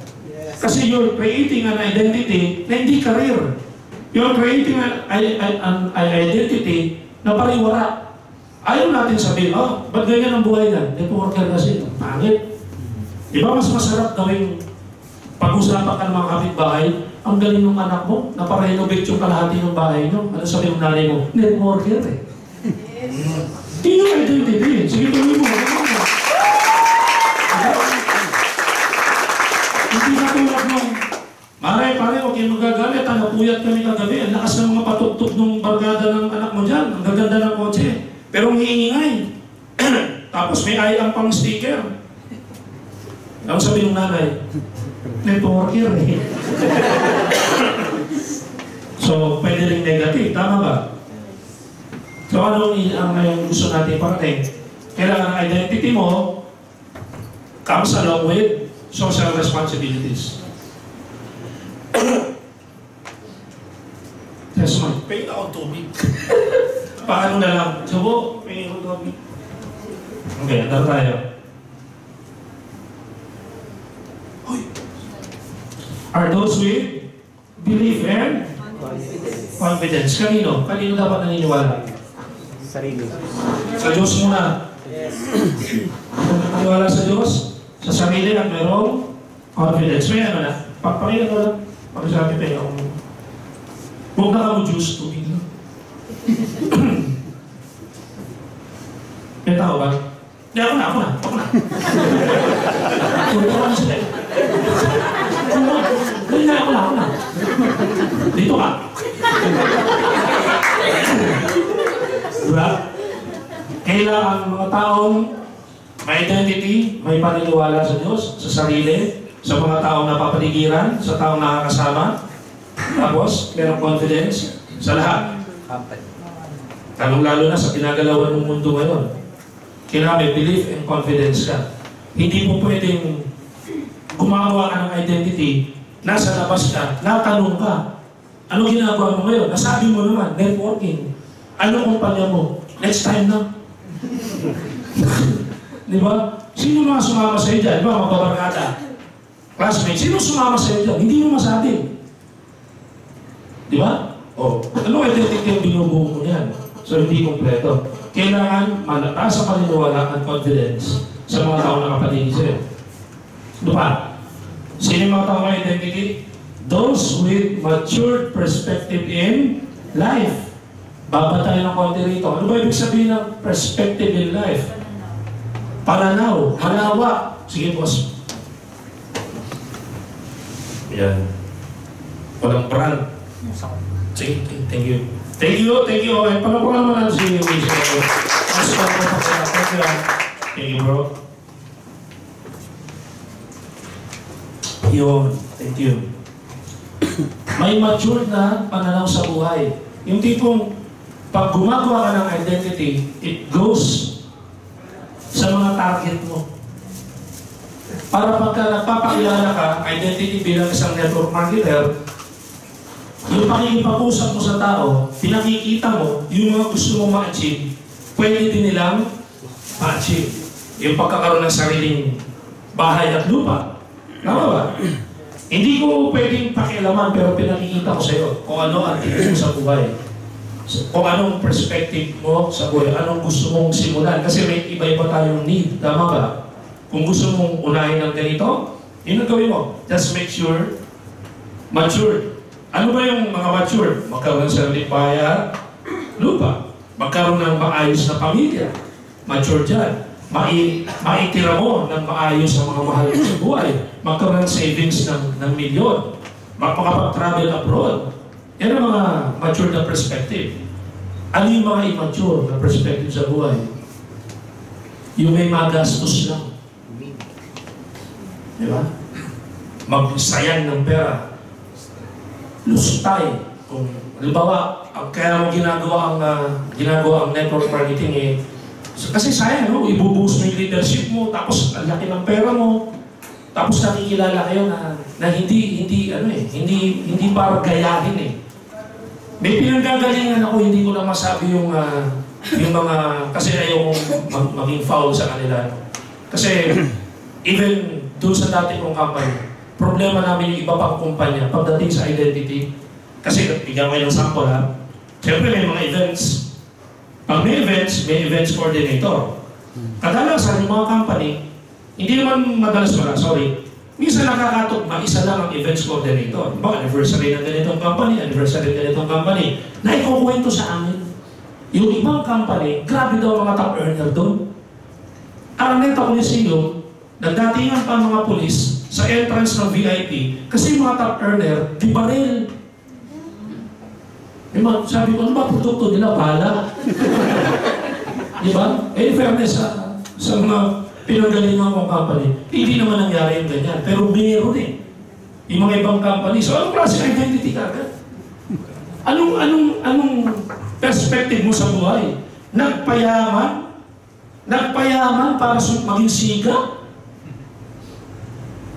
Kasi you're creating an identity na hindi career. You're creating an, an, an, an identity na pariwara. Ayaw natin sabihin, oh, ba't ganyan ang buhay niyan? Networker kasi, pangit. Di ba mas masarap gawing pag-usapan ka ng mga kapitbahay, ang galing ng anak mo, na para-renovate yung kalahati ng bahay nyo. Ano sabi ng nanay mo? Networker eh. Hindi yung identity. Sige, tuloy mo. Hindi na tulad nung, Mare, pare, huwag kayong magagalit. Ang napuyat kami kagabi. Ang lakas ng mga patugtog ng barkada ng anak mo dyan. Ang gaganda ng kotse. Pero ang iingay. <clears throat> Tapos may ay ang pang sticker. Ano sabi ng nanay? Networker eh. so, pwede rin negative. Tama ba? So, ano ang ang gusto natin parating? Kailangan ang identity mo comes along with social responsibilities. Yes, ma'am. Pay ako tubig. Paano na lang? Subo, pay ako tubig. Okay, andar tayo. Are those with belief and confidence? Kanino? Kanino dapat naniniwala? Sarili. Sa Diyos muna. Kung naniniwala sa Diyos, sa sarili at mayroong confidence. May ano na? Papakita ko lang. Pag-sabi tayo. Huwag na ka mo juice tubig lang. May tao ba? Hindi, ako na, ako na, ako na. Ko na eh. Hindi na, ako na, ako na. Dito ka. Diba? Kailangan ang mga taong may identity, may paniniwala sa Diyos, sa sarili, sa mga taong napapaligiran, sa taong nakakasama. Tapos, merong confidence sa lahat. Lalong-lalo na sa ginagalawan ng mundo ngayon. Kailangan may belief and confidence ka. Hindi mo pwedeng gumagawa ka ng identity, nasa labas ka, natanong ka. Ano ginagawa mo ngayon? Nasabi mo naman, networking. Ano kumpanya mo? Next time na. <laughs> Di ba? Sino mga sumama sa'yo dyan? Di ba, magbabarkada? Classmate, sino sumama sa'yo dyan? Hindi mo masabi. Di ba? O, ano identity yung binubuo mo yan? So, hindi kompleto. Kailangan malataas sa paniniwala at confidence sa mga tao na kapaligid sa'yo. Ano pa? Sino yung mga tao may identity? Those with matured perspective in life. Baba tayo ng konti rito. Ano ba ibig sabihin ng perspective in life? Pananaw, malawak. Sige, boss. Yan. Walang brand. Sige, thank you. Thank you, thank you. Okay, palapakan naman natin si Wiso. Mas pa po pa sa Thank you. Thank you, bro. Yun, thank you. May matured na pananaw sa buhay. Yung tipong pag gumagawa ka ng identity, it goes sa mga target mo. Para pagka nagpapakilala ka, identity bilang isang network marketer, yung pakikipag-usap mo sa tao, pinakikita mo yung mga gusto mong ma-achieve, pwede din nilang ma-achieve. Yung pagkakaroon ng sariling bahay at lupa. Tama ba? <clears throat> Hindi ko pwedeng pakialaman pero pinakikita ko sa iyo kung ano ang tingin mo sa buhay. Kung anong perspective mo sa buhay, anong gusto mong simulan. Kasi may iba-iba tayong need. Tama ba? Kung gusto mong unahin ng ganito, yun ang gawin mo. Just make sure mature. Ano ba yung mga mature? Magkaroon ng sariling bayan, lupa. Magkaroon ng maayos na pamilya. Mature dyan. Mai, maitira mo ng maayos ang mga mahal sa buhay. Magkaroon ng savings ng, ng milyon. Makapag-travel abroad. Yan ang mga mature na perspective. Ano yung mga immature na perspective sa buhay? Yung may magastos lang. Di ba? Magsayang ng pera. Lustay. Kung, halimbawa, kaya mo ginagawa ang, ah, ginagawa ang network marketing eh, kasi sayang, no? ibubuhos mo yung leadership mo, tapos ang laki ng pera mo, tapos nakikilala kayo na, na hindi, hindi, ano eh, hindi, hindi para gayahin eh. May pinanggagalingan ako, hindi ko lang masabi yung, ah, yung mga, kasi ayokong mag, maging foul sa kanila. Kasi, even doon sa dati kong company, problema namin yung iba pang kumpanya pagdating sa identity. Kasi, bigyan ko ng sample ha. Siyempre may mga events. Pag may events, may events coordinator. Kadalasan yung mga company, hindi naman madalas wala, sorry. Minsan nakakatugma, isa lang ang events coordinator. Ba, anniversary ng ganitong company, anniversary ng ganitong company. Na ikukwento sa amin. Yung ibang company, grabe daw mga top earner doon. Araneta Coliseum, nagdatingan pa ang mga pulis sa entrance ng VIP kasi mga top earner, di baril. Ba, sabi ko, ano ba produkto nila? Bala. di ba? Eh, in fairness sa, sa mga pinanggalingan kong company, hindi naman nangyari yung ganyan. Pero meron eh. Yung mga ibang company. So, anong klase ng identity ka agad? Anong, anong, anong perspective mo sa buhay? Nagpayaman? Nagpayaman para maging siga?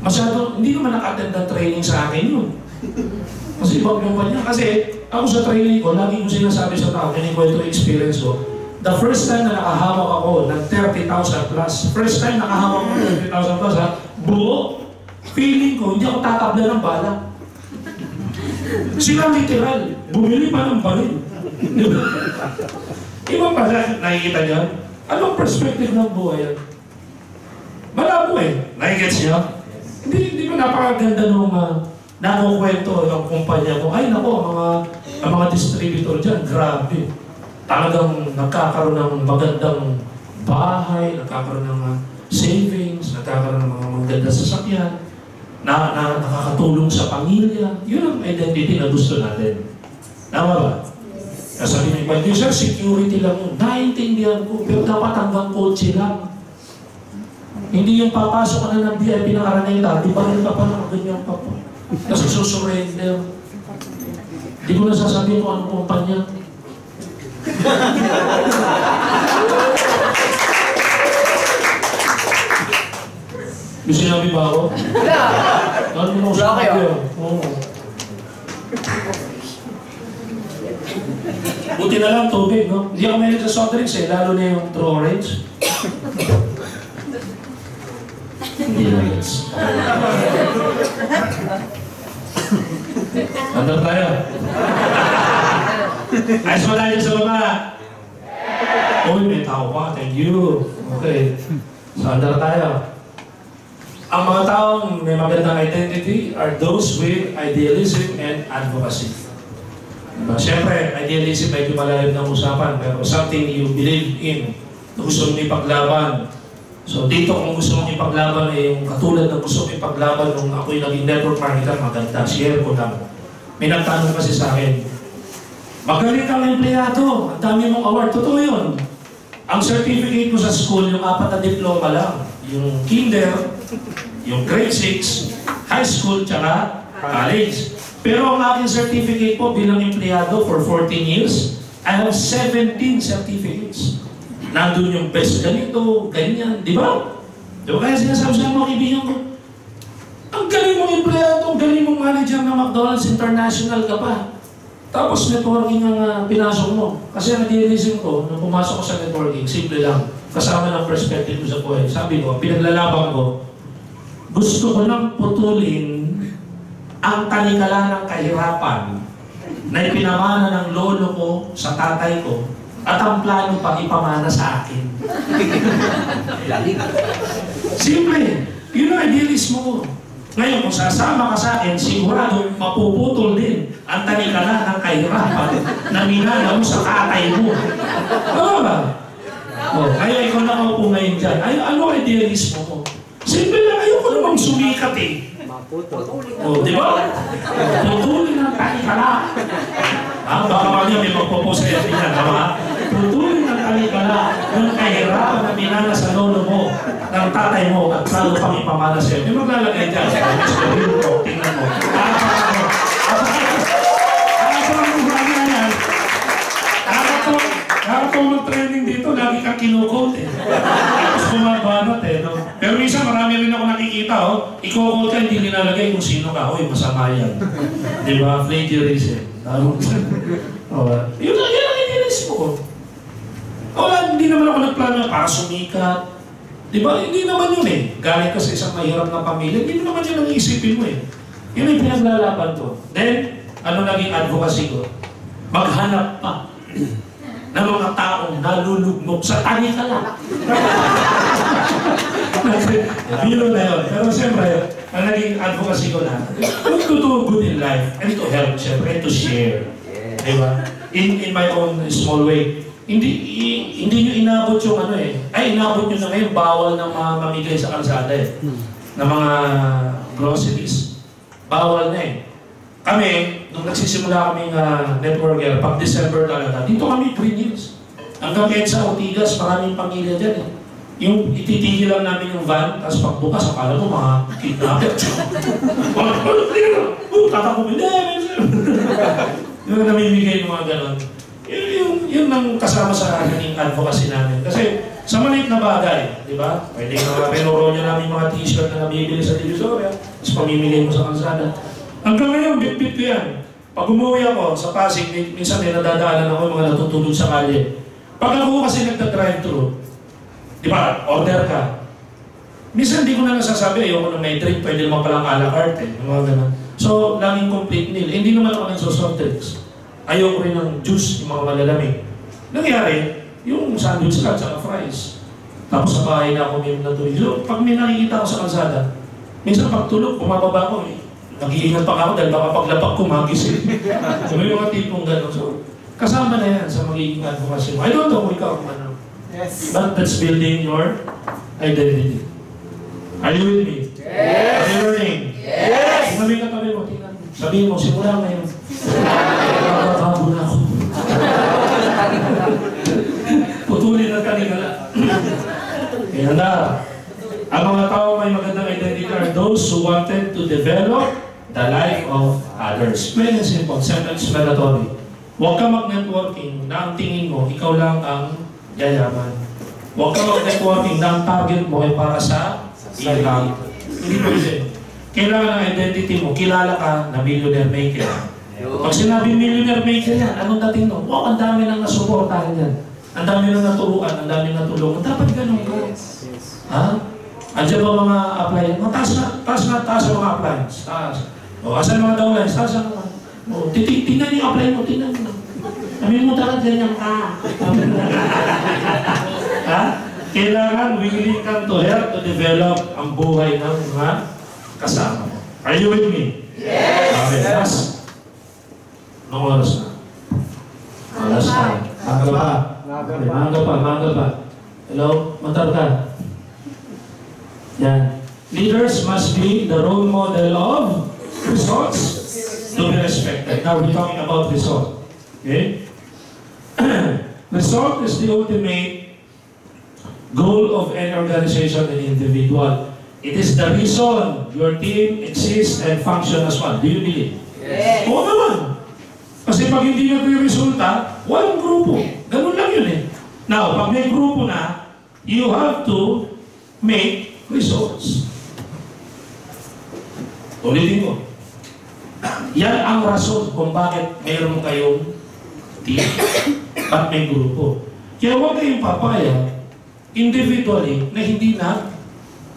Masyado, hindi naman naka-attend ng training sa akin yun. Kasi ibang kumpanya. Kasi ako sa training ko, lagi ko sinasabi sa tao, kinikwento experience ko, the first time na nakahawak ako ng 30,000 plus, first time nakahawak ako ng 30,000 plus ha, buo, feeling ko, hindi ako tatabla ng bala. Sila literal, bumili pa ng baril. Di <laughs> ba? Iba pa na, nakikita niyo? Anong perspective ng buhay yan? Malabo eh. Nakikita niyo? Hindi, hindi ba napakaganda nung uh, nakukwento ng kumpanya ko, ay nako, mga, ang mga distributor dyan, grabe. Talagang nagkakaroon ng magandang bahay, nagkakaroon ng savings, nagkakaroon ng mga maganda sasakyan, na, na nakakatulong sa pamilya. Yun ang identity na gusto natin. Tama ba? Sabi ni Pag sir, security lang yun. Naintindihan ko, pero dapat hanggang kotse lang. Hindi yung papasok ka na ng VIP ng Araneta, di ba rin ka pa ng ganyan pa po. Kasi susurrender. Hindi ko na sasabihin kung anong kumpanya. May sinabi ba ako? Ano mo Wala kayo? Oo. Buti na lang tubig, no? Hindi ako mahilig sa soft drinks eh, lalo na yung true orange. Hindi na gets. <laughs> Ano tayo? Ayos ba tayo sa baba? Uy, may tao pa. Thank you. Okay. So, andar tayo. Ang mga taong may magandang identity are those with idealism and advocacy. Diba? Siyempre, idealism medyo malalim ng usapan, pero something you believe in, gusto mong ipaglaban. So dito kung gusto mong ipaglaban ay yung katulad ng gusto mong ipaglaban nung ako'y naging network marketer, maganda, share ko lang. May nagtanong kasi sa akin, magaling kang empleyado, ang dami mong award, totoo yun. Ang certificate ko sa school, yung apat na diploma lang. Yung kinder, yung grade 6, high school, tsaka college. Pero ang aking certificate po bilang empleyado for 14 years, I have 17 certificates. Nandun yung best ganito, ganyan, di ba? Di ba kaya sinasabi sa mga kaibigan ko, ang galing mong empleyado, ang galing mong manager ng McDonald's International ka pa. Tapos networking ang uh, pinasok mo. Kasi ang idealism ko, nung pumasok ko sa networking, simple lang. Kasama ng perspective ko sa buhay. Sabi ko, pinaglalaban ko, gusto ko lang putulin ang tanikala ng kahirapan na ipinamana ng lolo ko sa tatay ko at ang plano pang ipamana sa akin. <laughs> Simple. Yun ang idealismo ko. Ngayon, kung sasama ka sa akin, sigurado mapuputol din ang tanikala ng kahirapan na minana mo sa tatay mo. Tama ba? Oh, kaya ikaw nakaupo ngayon dyan. Ay, ano ang idealismo mo? Simple lang, ayoko namang sumikat eh. Oh, di ba? Putulin ang tanikala. Ah, baka mamaya may magpo-post sa FB niya, tama? Putulin ang tanikala ng kahirapan na minana sa lolo mo, ng tatay mo, at lalo pang ipamana sa'yo. Yung maglalagay dyan, sabihin mo, tingnan mo. Ah, ano? Ako ang ugali na yan. Ako to, ako to mag-training dito, lagi kang kinukot eh. Tapos bumabanat eh, no? Pero minsan marami rin ako nakikita, oh. Ikukot ka, hindi nilalagay kung sino ka. Uy, masama yan. Di ba? Plagiarism. Tama. oh, yun, lang- yun ang idealismo ko. Wala, hindi naman ako nagplano para sumikat. Di ba? Hindi naman yun eh. Galing ka sa isang mahirap na pamilya, hindi mo naman yun ang iisipin mo eh. Yun ang pinaglalaban ko. Then, ano naging advocacy ko? Maghanap pa <clears throat> ng mga taong nalulugmok sa tanikala. Biro <laughs> na yun. Pero siyempre, ang naging advocacy ko na, look to do good in life and to help, siyempre, and to share. Di ba? In, in my own small way. Hindi i- hindi nyo inabot yung ano eh. Ay, inabot nyo na ngayon, bawal ng mga mamigay sa kalsada eh. Ng mga groceries. Bawal na eh. Kami, nung nagsisimula kaming uh, networker, pag December talaga, dito kami green news. Hanggang kahit sa Ortigas, maraming pamilya dyan eh. Yung ititigil lang namin yung van, tapos pagbukas, akala mo mga kidnapper. <laughs> Oh, tatakbo, hindi. <laughs> Yung namimigay ng mga ganon. Yun, yung, yun ang kasama sa naging advocacy namin. Kasi sa maliit na bagay, di ba? Pwede nga pinuro niya namin mga t-shirt na nabibili sa Divisoria, tapos pamimigay mo sa kalsada. Hanggang ngayon, bit-bit ko yan. Pag umuwi ako sa Pasig, min- minsan may nadadaanan ako yung mga natutulog sa kalye. Pag ako kasi nagta-drive-thru, di ba, order ka. Minsan hindi ko na nasasabi, ayoko na may drink, pwede naman palang a la carte, yung mga ganun. So, laging complete meal. Hindi naman ako nagsosoft drinks. Ayoko rin ng juice, yung mga malalamig. Nangyari, yung sandwich ka, tsaka fries. Tapos sa bahay na ako may na tubig. So, pag may nakikita ako sa kalsada, minsan pag tulog, bumababa ako eh. Nag-iingat pa ako dahil baka paglapag ko magising. <laughs> so, may mga tipong gano'n. So, kasama na yan sa magiging advocacy mo. I don't know kung ikaw kung ano. Yes. But that's building your identity. Are you with me? Yes. Are you learning? Yes. Sabi ka tabi mo, mo. Sabihin mo, simula ngayon. Magbabago na ako. Putulin ang kanila. Kaya na, ang mga tao may magandang identity are those who wanted to develop the life of others. Plain and simple, self-explanatory. Huwag ka mag-networking na ang tingin mo, ikaw lang ang yayaman. Huwag ka mag-networking na ang target mo ay para sa ilang. Hindi pwede. Kailangan ang identity mo, kilala ka na millionaire maker. Pag sinabi millionaire maker yan, anong dating no? Wow, ang dami nang nasuportahan yan. Ang dami nang naturuan, ang dami nang natulungan. Dapat ganun ka. Ha? Andiyan ba mga apply? Mga taas na, taas na, taas ang mga appliance. Taas. O, asan mga downlines? Taas ang mga. O, titi- tingnan yung apply mo, tingnan mo. Sabi mo dapat ganyan ka. ha? Kailangan willing kang to help to develop ang buhay ng mga kasama mo. Are you with me? Yes! Okay, last. Anong oras na? Oras na. Maaga pa. Maaga pa, maaga pa. Hello? Matar ka. Yan. Leaders must be the role model of results to be respected. Now we're talking about result. Okay? <clears throat> result is the ultimate goal of any organization and individual. It is the reason your team exists and function as one. Do you believe? Yes. Oo naman. Kasi pag hindi nagre-resulta, walang grupo. Ganun lang yun eh. Now, pag may grupo na, you have to make results. Ulitin ko. Yan ang rason kung bakit mayroon kayong team at may grupo. Kaya huwag kayong papaya individually na hindi na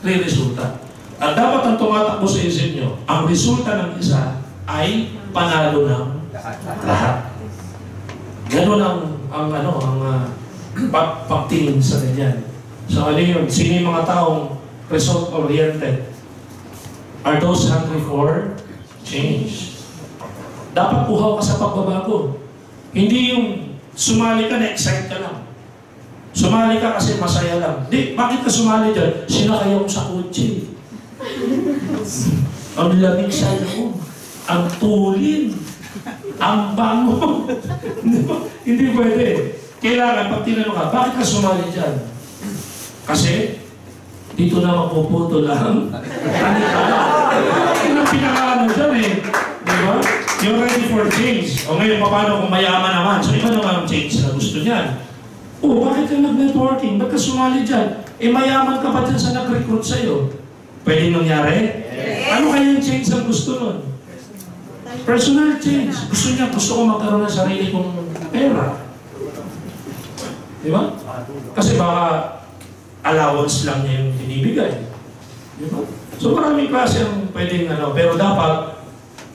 re-resulta. At dapat ang tumatakbo sa isip nyo, ang resulta ng isa ay panalo ng lahat. Ganun ang, ang ano, ang uh, pag pagtingin sa ganyan. So ano yun, sino yung mga taong result-oriented? Are those hungry for change? Dapat uhaw ka sa pagbabago. Hindi yung sumali ka na excite ka lang. Sumali ka kasi masaya lang. Di, bakit ka sumali dyan? Sinakaya mo sa kotse. Ang lamig sa loob. Ang tulin. Ang bango. Di <laughs> ba? Hindi pwede. Kailangan, pag tinanong ka, bakit ka sumali dyan? Kasi, dito na mapuputo lang. <laughs> Yun ang pinakaano dyan eh. Di ba? You're ready for change. O ngayon, paano kung mayaman naman? So, iba naman ang change na gusto niyan. Oh, bakit ka nag-networking? Ba't ka sumali dyan? Eh, mayaman ka pa dyan sa nag-recruit sa'yo. Pwede nangyari? Ano kaya yung change ang gusto nun? Personal change. Gusto niya, gusto ko magkaroon ng sarili kong pera. Di ba? Kasi baka allowance lang niya yung binibigay. Di ba? So maraming klase ang pwedeng ano. Pero dapat,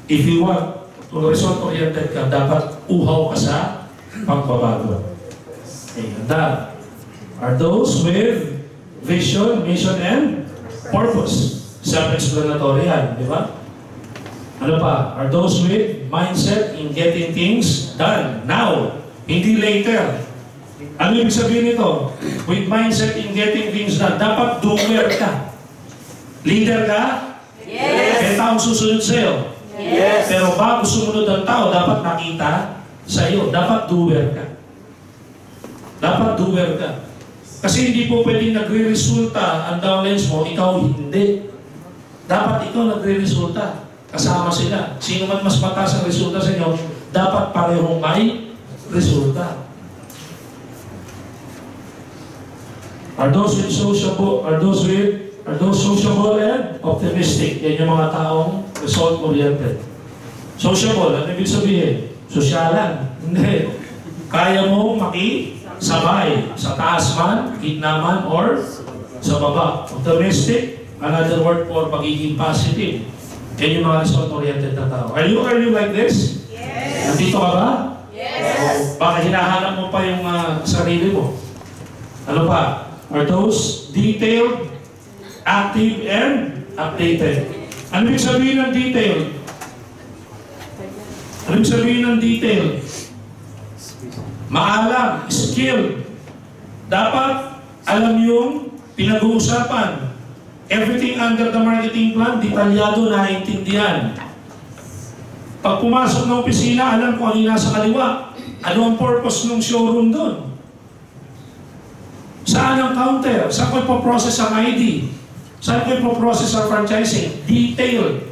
if you want, kung result-oriented ka, dapat uhaw ka sa pagbabago. Okay, handa. Are those with vision, mission, and purpose? Self-explanatory yan, di ba? Ano pa? Are those with mindset in getting things done now, hindi later? Ano ibig sabihin nito? With mindset in getting things done, dapat doer ka. Leader ka? Yes. May taong susunod sa'yo. Yes. Pero bago sumunod ang tao, dapat nakita sa iyo. Dapat doer ka. Dapat doer ka. Kasi hindi po pwedeng nagre-resulta ang downlines mo, ikaw hindi. Dapat ikaw nagre-resulta. Kasama sila. Sino man mas mataas ang resulta sa inyo, dapat parehong may resulta. Are those with sociable, are those with, are those sociable and optimistic? Yan yung mga taong result-oriented. Sociable, ano ibig sabihin? Sosyalan. Hindi. Kaya mo makisabay sa taas man, gitna man, or sa baba. Optimistic, another word for pagiging positive. Yan yung mga result-oriented na tao. Are you, are you like this? Yes. Nandito ka ba? Yes. O baka hinahanap mo pa yung ah, sarili mo. Ano pa? Are those detailed, active, and updated? Ano ibig sabihin ng detailed? Ano ibig sabihin ng detail? Maalam, skilled. dapat alam yung pinag-uusapan. Everything under the marketing plan, detalyado naiintindihan. Pag pumasok ng opisina, alam kung ano yung nasa kaliwa. Ano ang purpose ng showroom doon? Saan ang counter? Saan ko ipoprocess ang ID? Saan ko ipoprocess ang franchising? Detailed.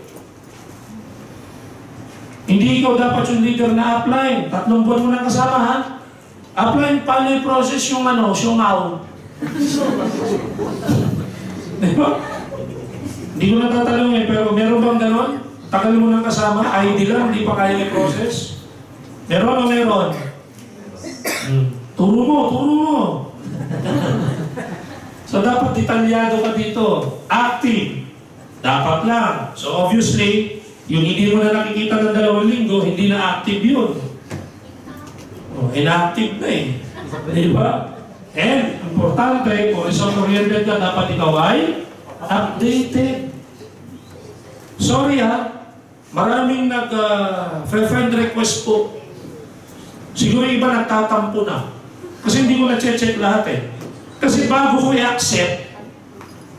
Hindi ikaw dapat yung leader na upline. Tatlong buwan mo na kasama, ha? Upline, paano i-process yung ano, siomaw? Di ba? Hindi ko natatanong eh, pero meron bang ganon? Tagal mo nang kasama, ID lang, hindi pa kaya i-process? Meron o meron? Hmm. Turo mo, turo mo. So dapat detalyado ka dito. Active. Dapat lang. So obviously, yung hindi mo na nakikita ng dalawang linggo, hindi na active yun. Oh, inactive na eh. Di ba? And, importante, kung result-oriented ka, dapat ikaw ay updated. Sorry ha, maraming nag-friend request po. Siguro iba nagtatampo na. Kasi hindi ko na-check lahat eh. Kasi bago ko i-accept,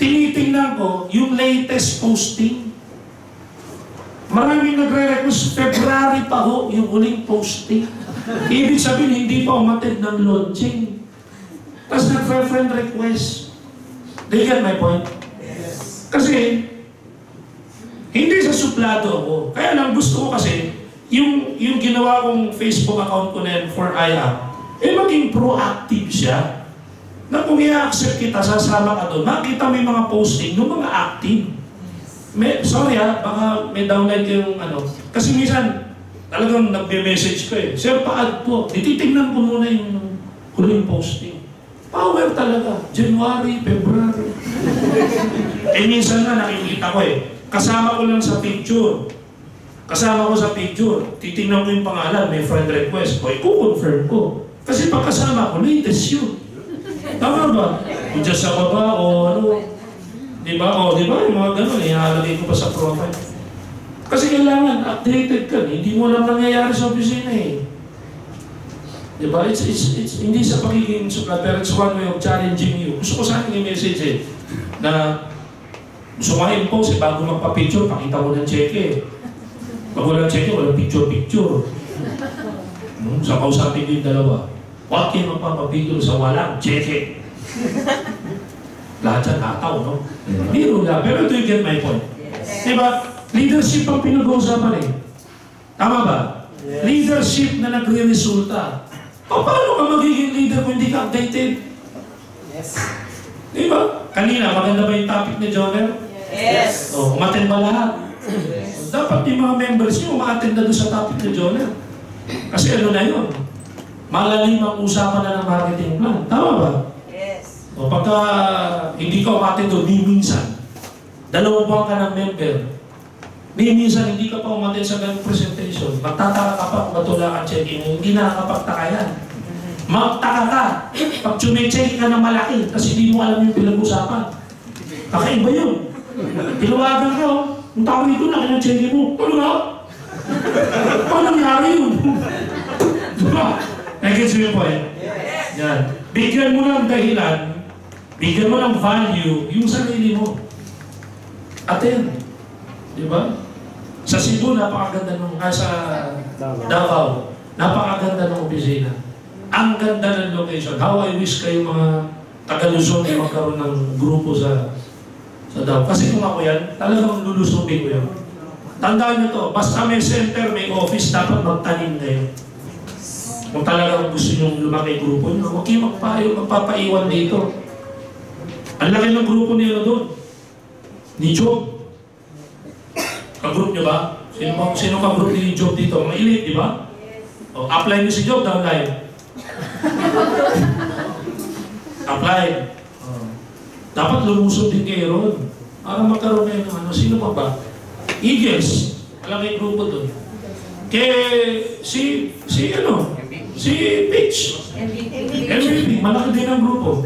tinitingnan ko yung latest posting. Maraming nagre-request, February pa ho yung huling posting. Ibig sabihin, hindi pa umatid ng launching. Tapos nag-friend request. Do you get my point? Kasi, hindi sa suplado ako. Kaya lang gusto ko kasi, yung, yung ginawa kong Facebook account ko na yun for IAP, eh maging proactive siya. Na kung i-accept kita, sasama ka doon, makita mo yung mga posting ng mga active. May, sorry ha, baka may download yung ano. Kasi minsan, talagang nagbe-message ko eh. Sir, pa-add po. Ititignan ko muna yung huling posting. Power talaga. January, February. <laughs> eh minsan na nakikita ko eh. Kasama ko lang sa picture. Kasama ko sa picture. Titingnan ko yung pangalan, may friend request. O, i-confirm ko. Kasi pagkasama ko, latest yun. Tama ba? Kung dyan sa baba o ano. Di ba? O, di ba? Yung mga ganun, ihalagay ko pa sa profile. Kasi kailangan, updated ka. Hindi mo lang nangyayari sa opisina eh. Di ba? It's, it's, it's, hindi sa pagiging sukat, pero it's one way of challenging you. Gusto ko sana yung message eh, na gusto ko i-post eh, bago magpa-picture, pakita mo ng check eh. Pag walang check eh, walang picture-picture. Hmm? Sa kausapin ko yung dalawa. Huwag kayo magpapapicture sa walang check <laughs> eh. Lahat yan hataw, no? Biro lang. Pero do you get my point? Di ba? Leadership ang pinag-uusapan eh. Tama ba? Leadership na nagre-resulta. Pa- Paano ka magiging leader kung hindi ka updated? Yes. Di ba? Kanina, maganda ba yung topic ni Joner? Yes. O, umattend ba lahat? Dapat yung mga members nyo umattend na doon sa topic ni Joner. Kasi ano na yun? Malalim ang usapan na ng marketing plan. Tama ba? Yes. O pagka hindi ka umattend doon, ni minsan, dalawang buwan ka ng member, ni minsan hindi ka pa umattend sa ganung presentation, magtataka ka pa kung matula ang checking, hindi na nakapagtaka yan. Magtaka ka pag chumecheck ka ng malaki kasi hindi mo alam yung pinag-usapan. Kakaiba yun. Tinuwagan ka. Ang tao rito, laki ng checking mo. Ano nga? Paano nangyari yun? <laughs> diba? Nag-gets mo yung point? Yan. Bigyan mo ng dahilan, bigyan mo ng value yung sarili mo. Attend. Di ba? Sa Cebu, napakaganda nung, ah, sa Davao, napakaganda ng opisina. Ang ganda ng location. How I wish kayo mga taga-Luzon na magkaroon ng grupo sa sa Davao. Kasi kung ako yan, talagang lulusubin ko yan. Tandaan nyo to, basta may center, may office, dapat magtanim kayo. Kung talagang gusto nyo lumaki grupo nyo, huwag kayo magpayo, magpapaiwan dito. Ang laki ng grupo niyo doon. Ni Job. Ka-group nyo ba? Sino, ba- sino ka-group ni Job dito? Mga elite, di ba? O, apply nyo si Job, downline. <laughs> apply. O. Dapat lumusot din kayo ron. Para magkaroon kayo ng ano. Sino pa ba? Eagles. Malaki grupo doon. Kay si, si ano? Si Pitch. MVP, malaki din ang grupo.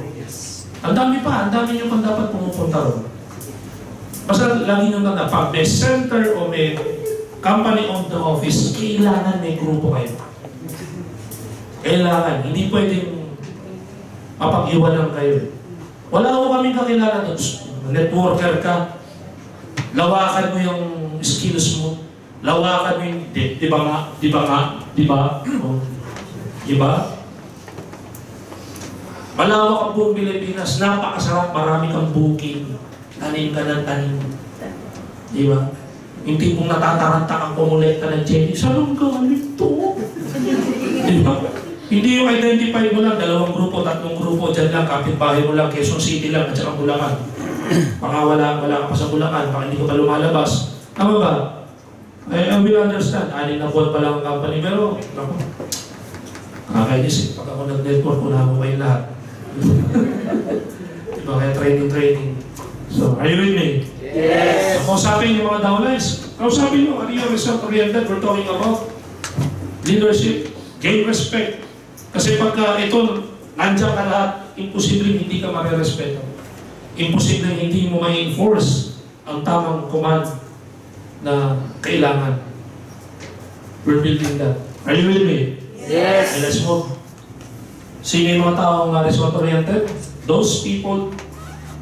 Ang dami pa, ang dami nyo pang dapat pumupunta ron. Basta lagi nyo tanda, pag may center o may company on the office, kailangan may grupo kayo. Kailangan. Hindi pwedeng mapag-iwanan kayo. Wala ko kaming kakilala doon. Networker ka. Lawakan mo yung skills mo. Lawakan mo yung, di, di ba nga, di ba nga, di ba? <clears throat> Di ba? Malawak ang buong Pilipinas, napakasarap, marami kang booking, tanim ka ng tanim. Di ba? Tipong natataranta kang kumulekta ng check, saan ang galing to? Di ba? Hindi yung identify mo lang, dalawang grupo, tatlong grupo, dyan lang, kapitbahay mo lang, Quezon City lang, at saka Bulacan. Baka wala, wala ka pa sa Bulacan, baka hindi ka pa lumalabas. Tama ba? I, I will understand, anin na buwan pa lang ang company, pero, naku, kakainis eh. Pag ako nag-network, una mo kayo lahat. <laughs> diba, kaya training, training. So, are you with me? Yes. Kausapin yung mga downlines. Kausapin nyo, ano yung result-oriented? We're talking about leadership, gain respect. Kasi pagka ito, nandiyan ka lahat, imposible hindi ka marirespeto. Imposible hindi mo ma-enforce ang tamang command na kailangan. We're building that. Are you with me? Yes. Let's move. Sino yung mga taong uh, result-oriented? Those people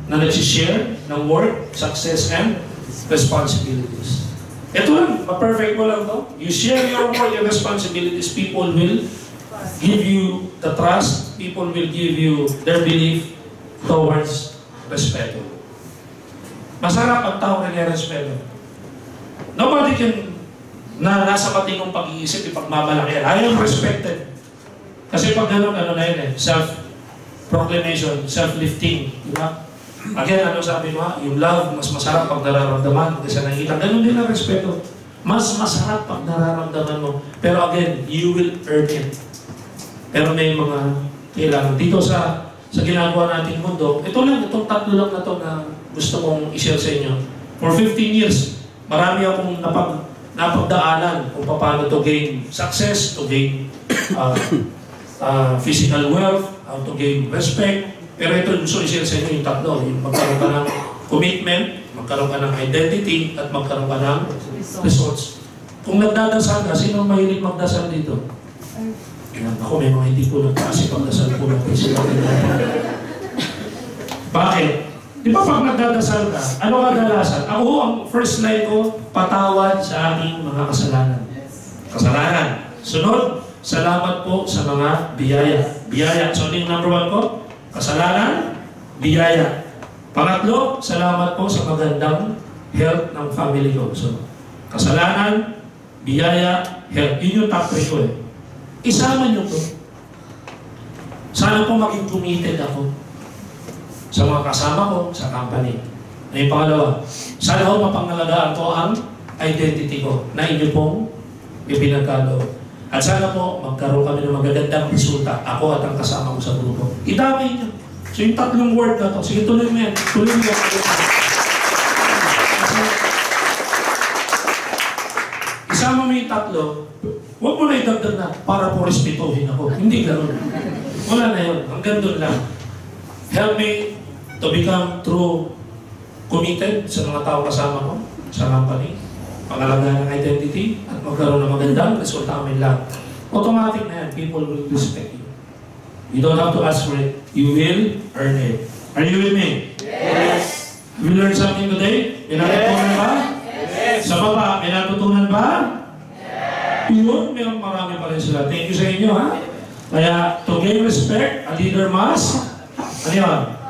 na nagsishare ng work, success, and responsibilities. Ito lang, ma-perfect mo lang to. You share your work and responsibilities, people will give you the trust, people will give you their belief towards respeto. Masarap ang tao na respeto. Nobody can na nasa matingong pag-iisip, ipagmamalaki. I am respected. Kasi pag ganun, ano na yun eh, self-proclamation, self-lifting, di ba? Again, ano sabi mo, ha? yung love, mas masarap pag nararamdaman kasi nakikita. Ganun din ang respeto. Mas masarap pag nararamdaman mo. Pero again, you will earn it. Pero may mga kailangan. Dito sa sa ginagawa nating mundo, ito lang, itong tatlo lang na to na gusto kong i-share sa inyo. For 15 years, marami akong napag, napagdaanan kung paano to gain success, to gain uh, uh, physical wealth, how to gain respect. Pero ito gusto i-share sa inyo yung tatlo. Yung magkaroon ka ng commitment, magkaroon ka ng identity, at magkaroon ka ng results. Kung nagdadasal ka, sino mahilig magdasal dito? Yan, ako may mga hindi po nagpasi pagdasal po natin sila. Bakit? Di ba pag nagdadasal ka, ano kadalasan? Ako, ang first line ko, patawad sa aking mga kasalanan. Kasalanan. Sunod, salamat po sa mga biyaya. Biyaya. So, ano yung number one ko? Kasalanan, biyaya. Pangatlo, salamat po sa magandang health ng family ko. So, kasalanan, biyaya, health. Yun yung top three ko eh. Isama niyo to. Sana po maging committed ako sa mga kasama ko sa company. Ano yung pangalawa? Sana ho mapangalagaan ko ang identity ko na inyo pong ipinagkaloob. At sana po magkaroon kami ng magagandang resulta, ako at ang kasama ko sa grupo. Idamay niyo. So yung tatlong word na to, sige tuloy mo yan. Tuloy mo yan. Isama mo yung tatlo, huwag mo na idagdag na para po respetuhin ako. Hindi ganoon. Wala na yun. Hanggang doon lang. Help me to become true committed sa mga tao kasama ko sa company. Pangalagaan ng identity at magkaroon ng magandang resulta kami lahat. Automatic na yan. People will respect you. You don't have to ask for it. You will earn it. Are you with me? Yes. Have you learned something today? May natutunan ba? Sa baba, may natutunan ba? Yun, may marami pa rin sila. Thank you sa inyo, ha? Kaya, to gain respect, a leader must, ano yun?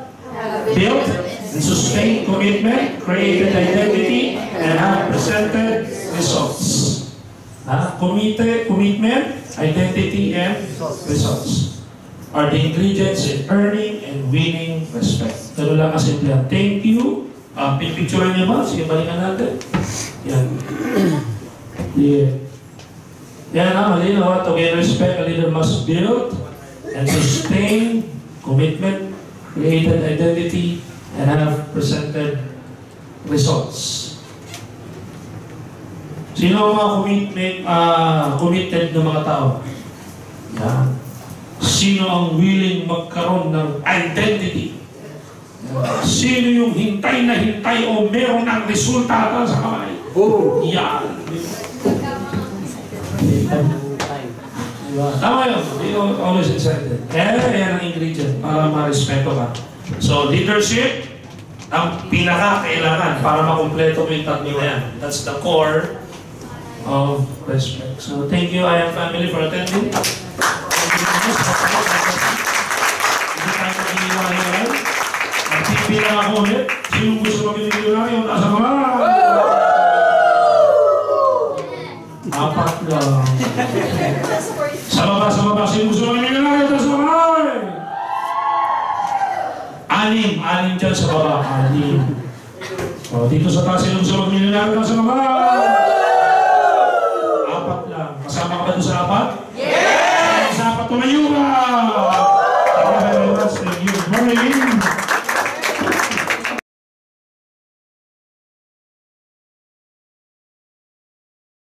Build and sustain commitment, created identity, and have presented results. Ha? Committed, commitment, identity, and results are the ingredients in earning and winning respect. Ganun lang kasimple yan. Thank you. Uh, picture niyo ba? Sige, balikan natin. Yan. Yeah. Yan ha, malinaw. To gain respect, a leader must build and sustain commitment, created identity, and have presented results. Sino ang mga commitment, ah, committed na mga tao? Yan. Sino ang willing magkaroon ng identity? Sino yung hintay na hintay o meron ang resulta sa kamay? Boom. Yan. Diba? Tama yun. Be always excited. Kaya yan ang ingredient para ma-respeto ka. So, leadership, ang pinaka-kailangan para makumpleto mo yung tatlo na yan. That's the core of respect. So, thank you, I am family, for attending. Thank you very much. Hindi tayo mag-iiwanan. Magpipila ako ulit. Sino gusto maging milyonaryo? Nasa mga! Apat lang. Sa baba, sa baba. Sino gusto maging milyonaryo? Nasa mga! Anim. Anim dyan sa baba. Anim. O, dito sa taas, sino gusto maging milyonaryo? Nasa mga! Apat lang. Kasama ka ba doon sa apat? Yes! Sa apat, tumayo ka!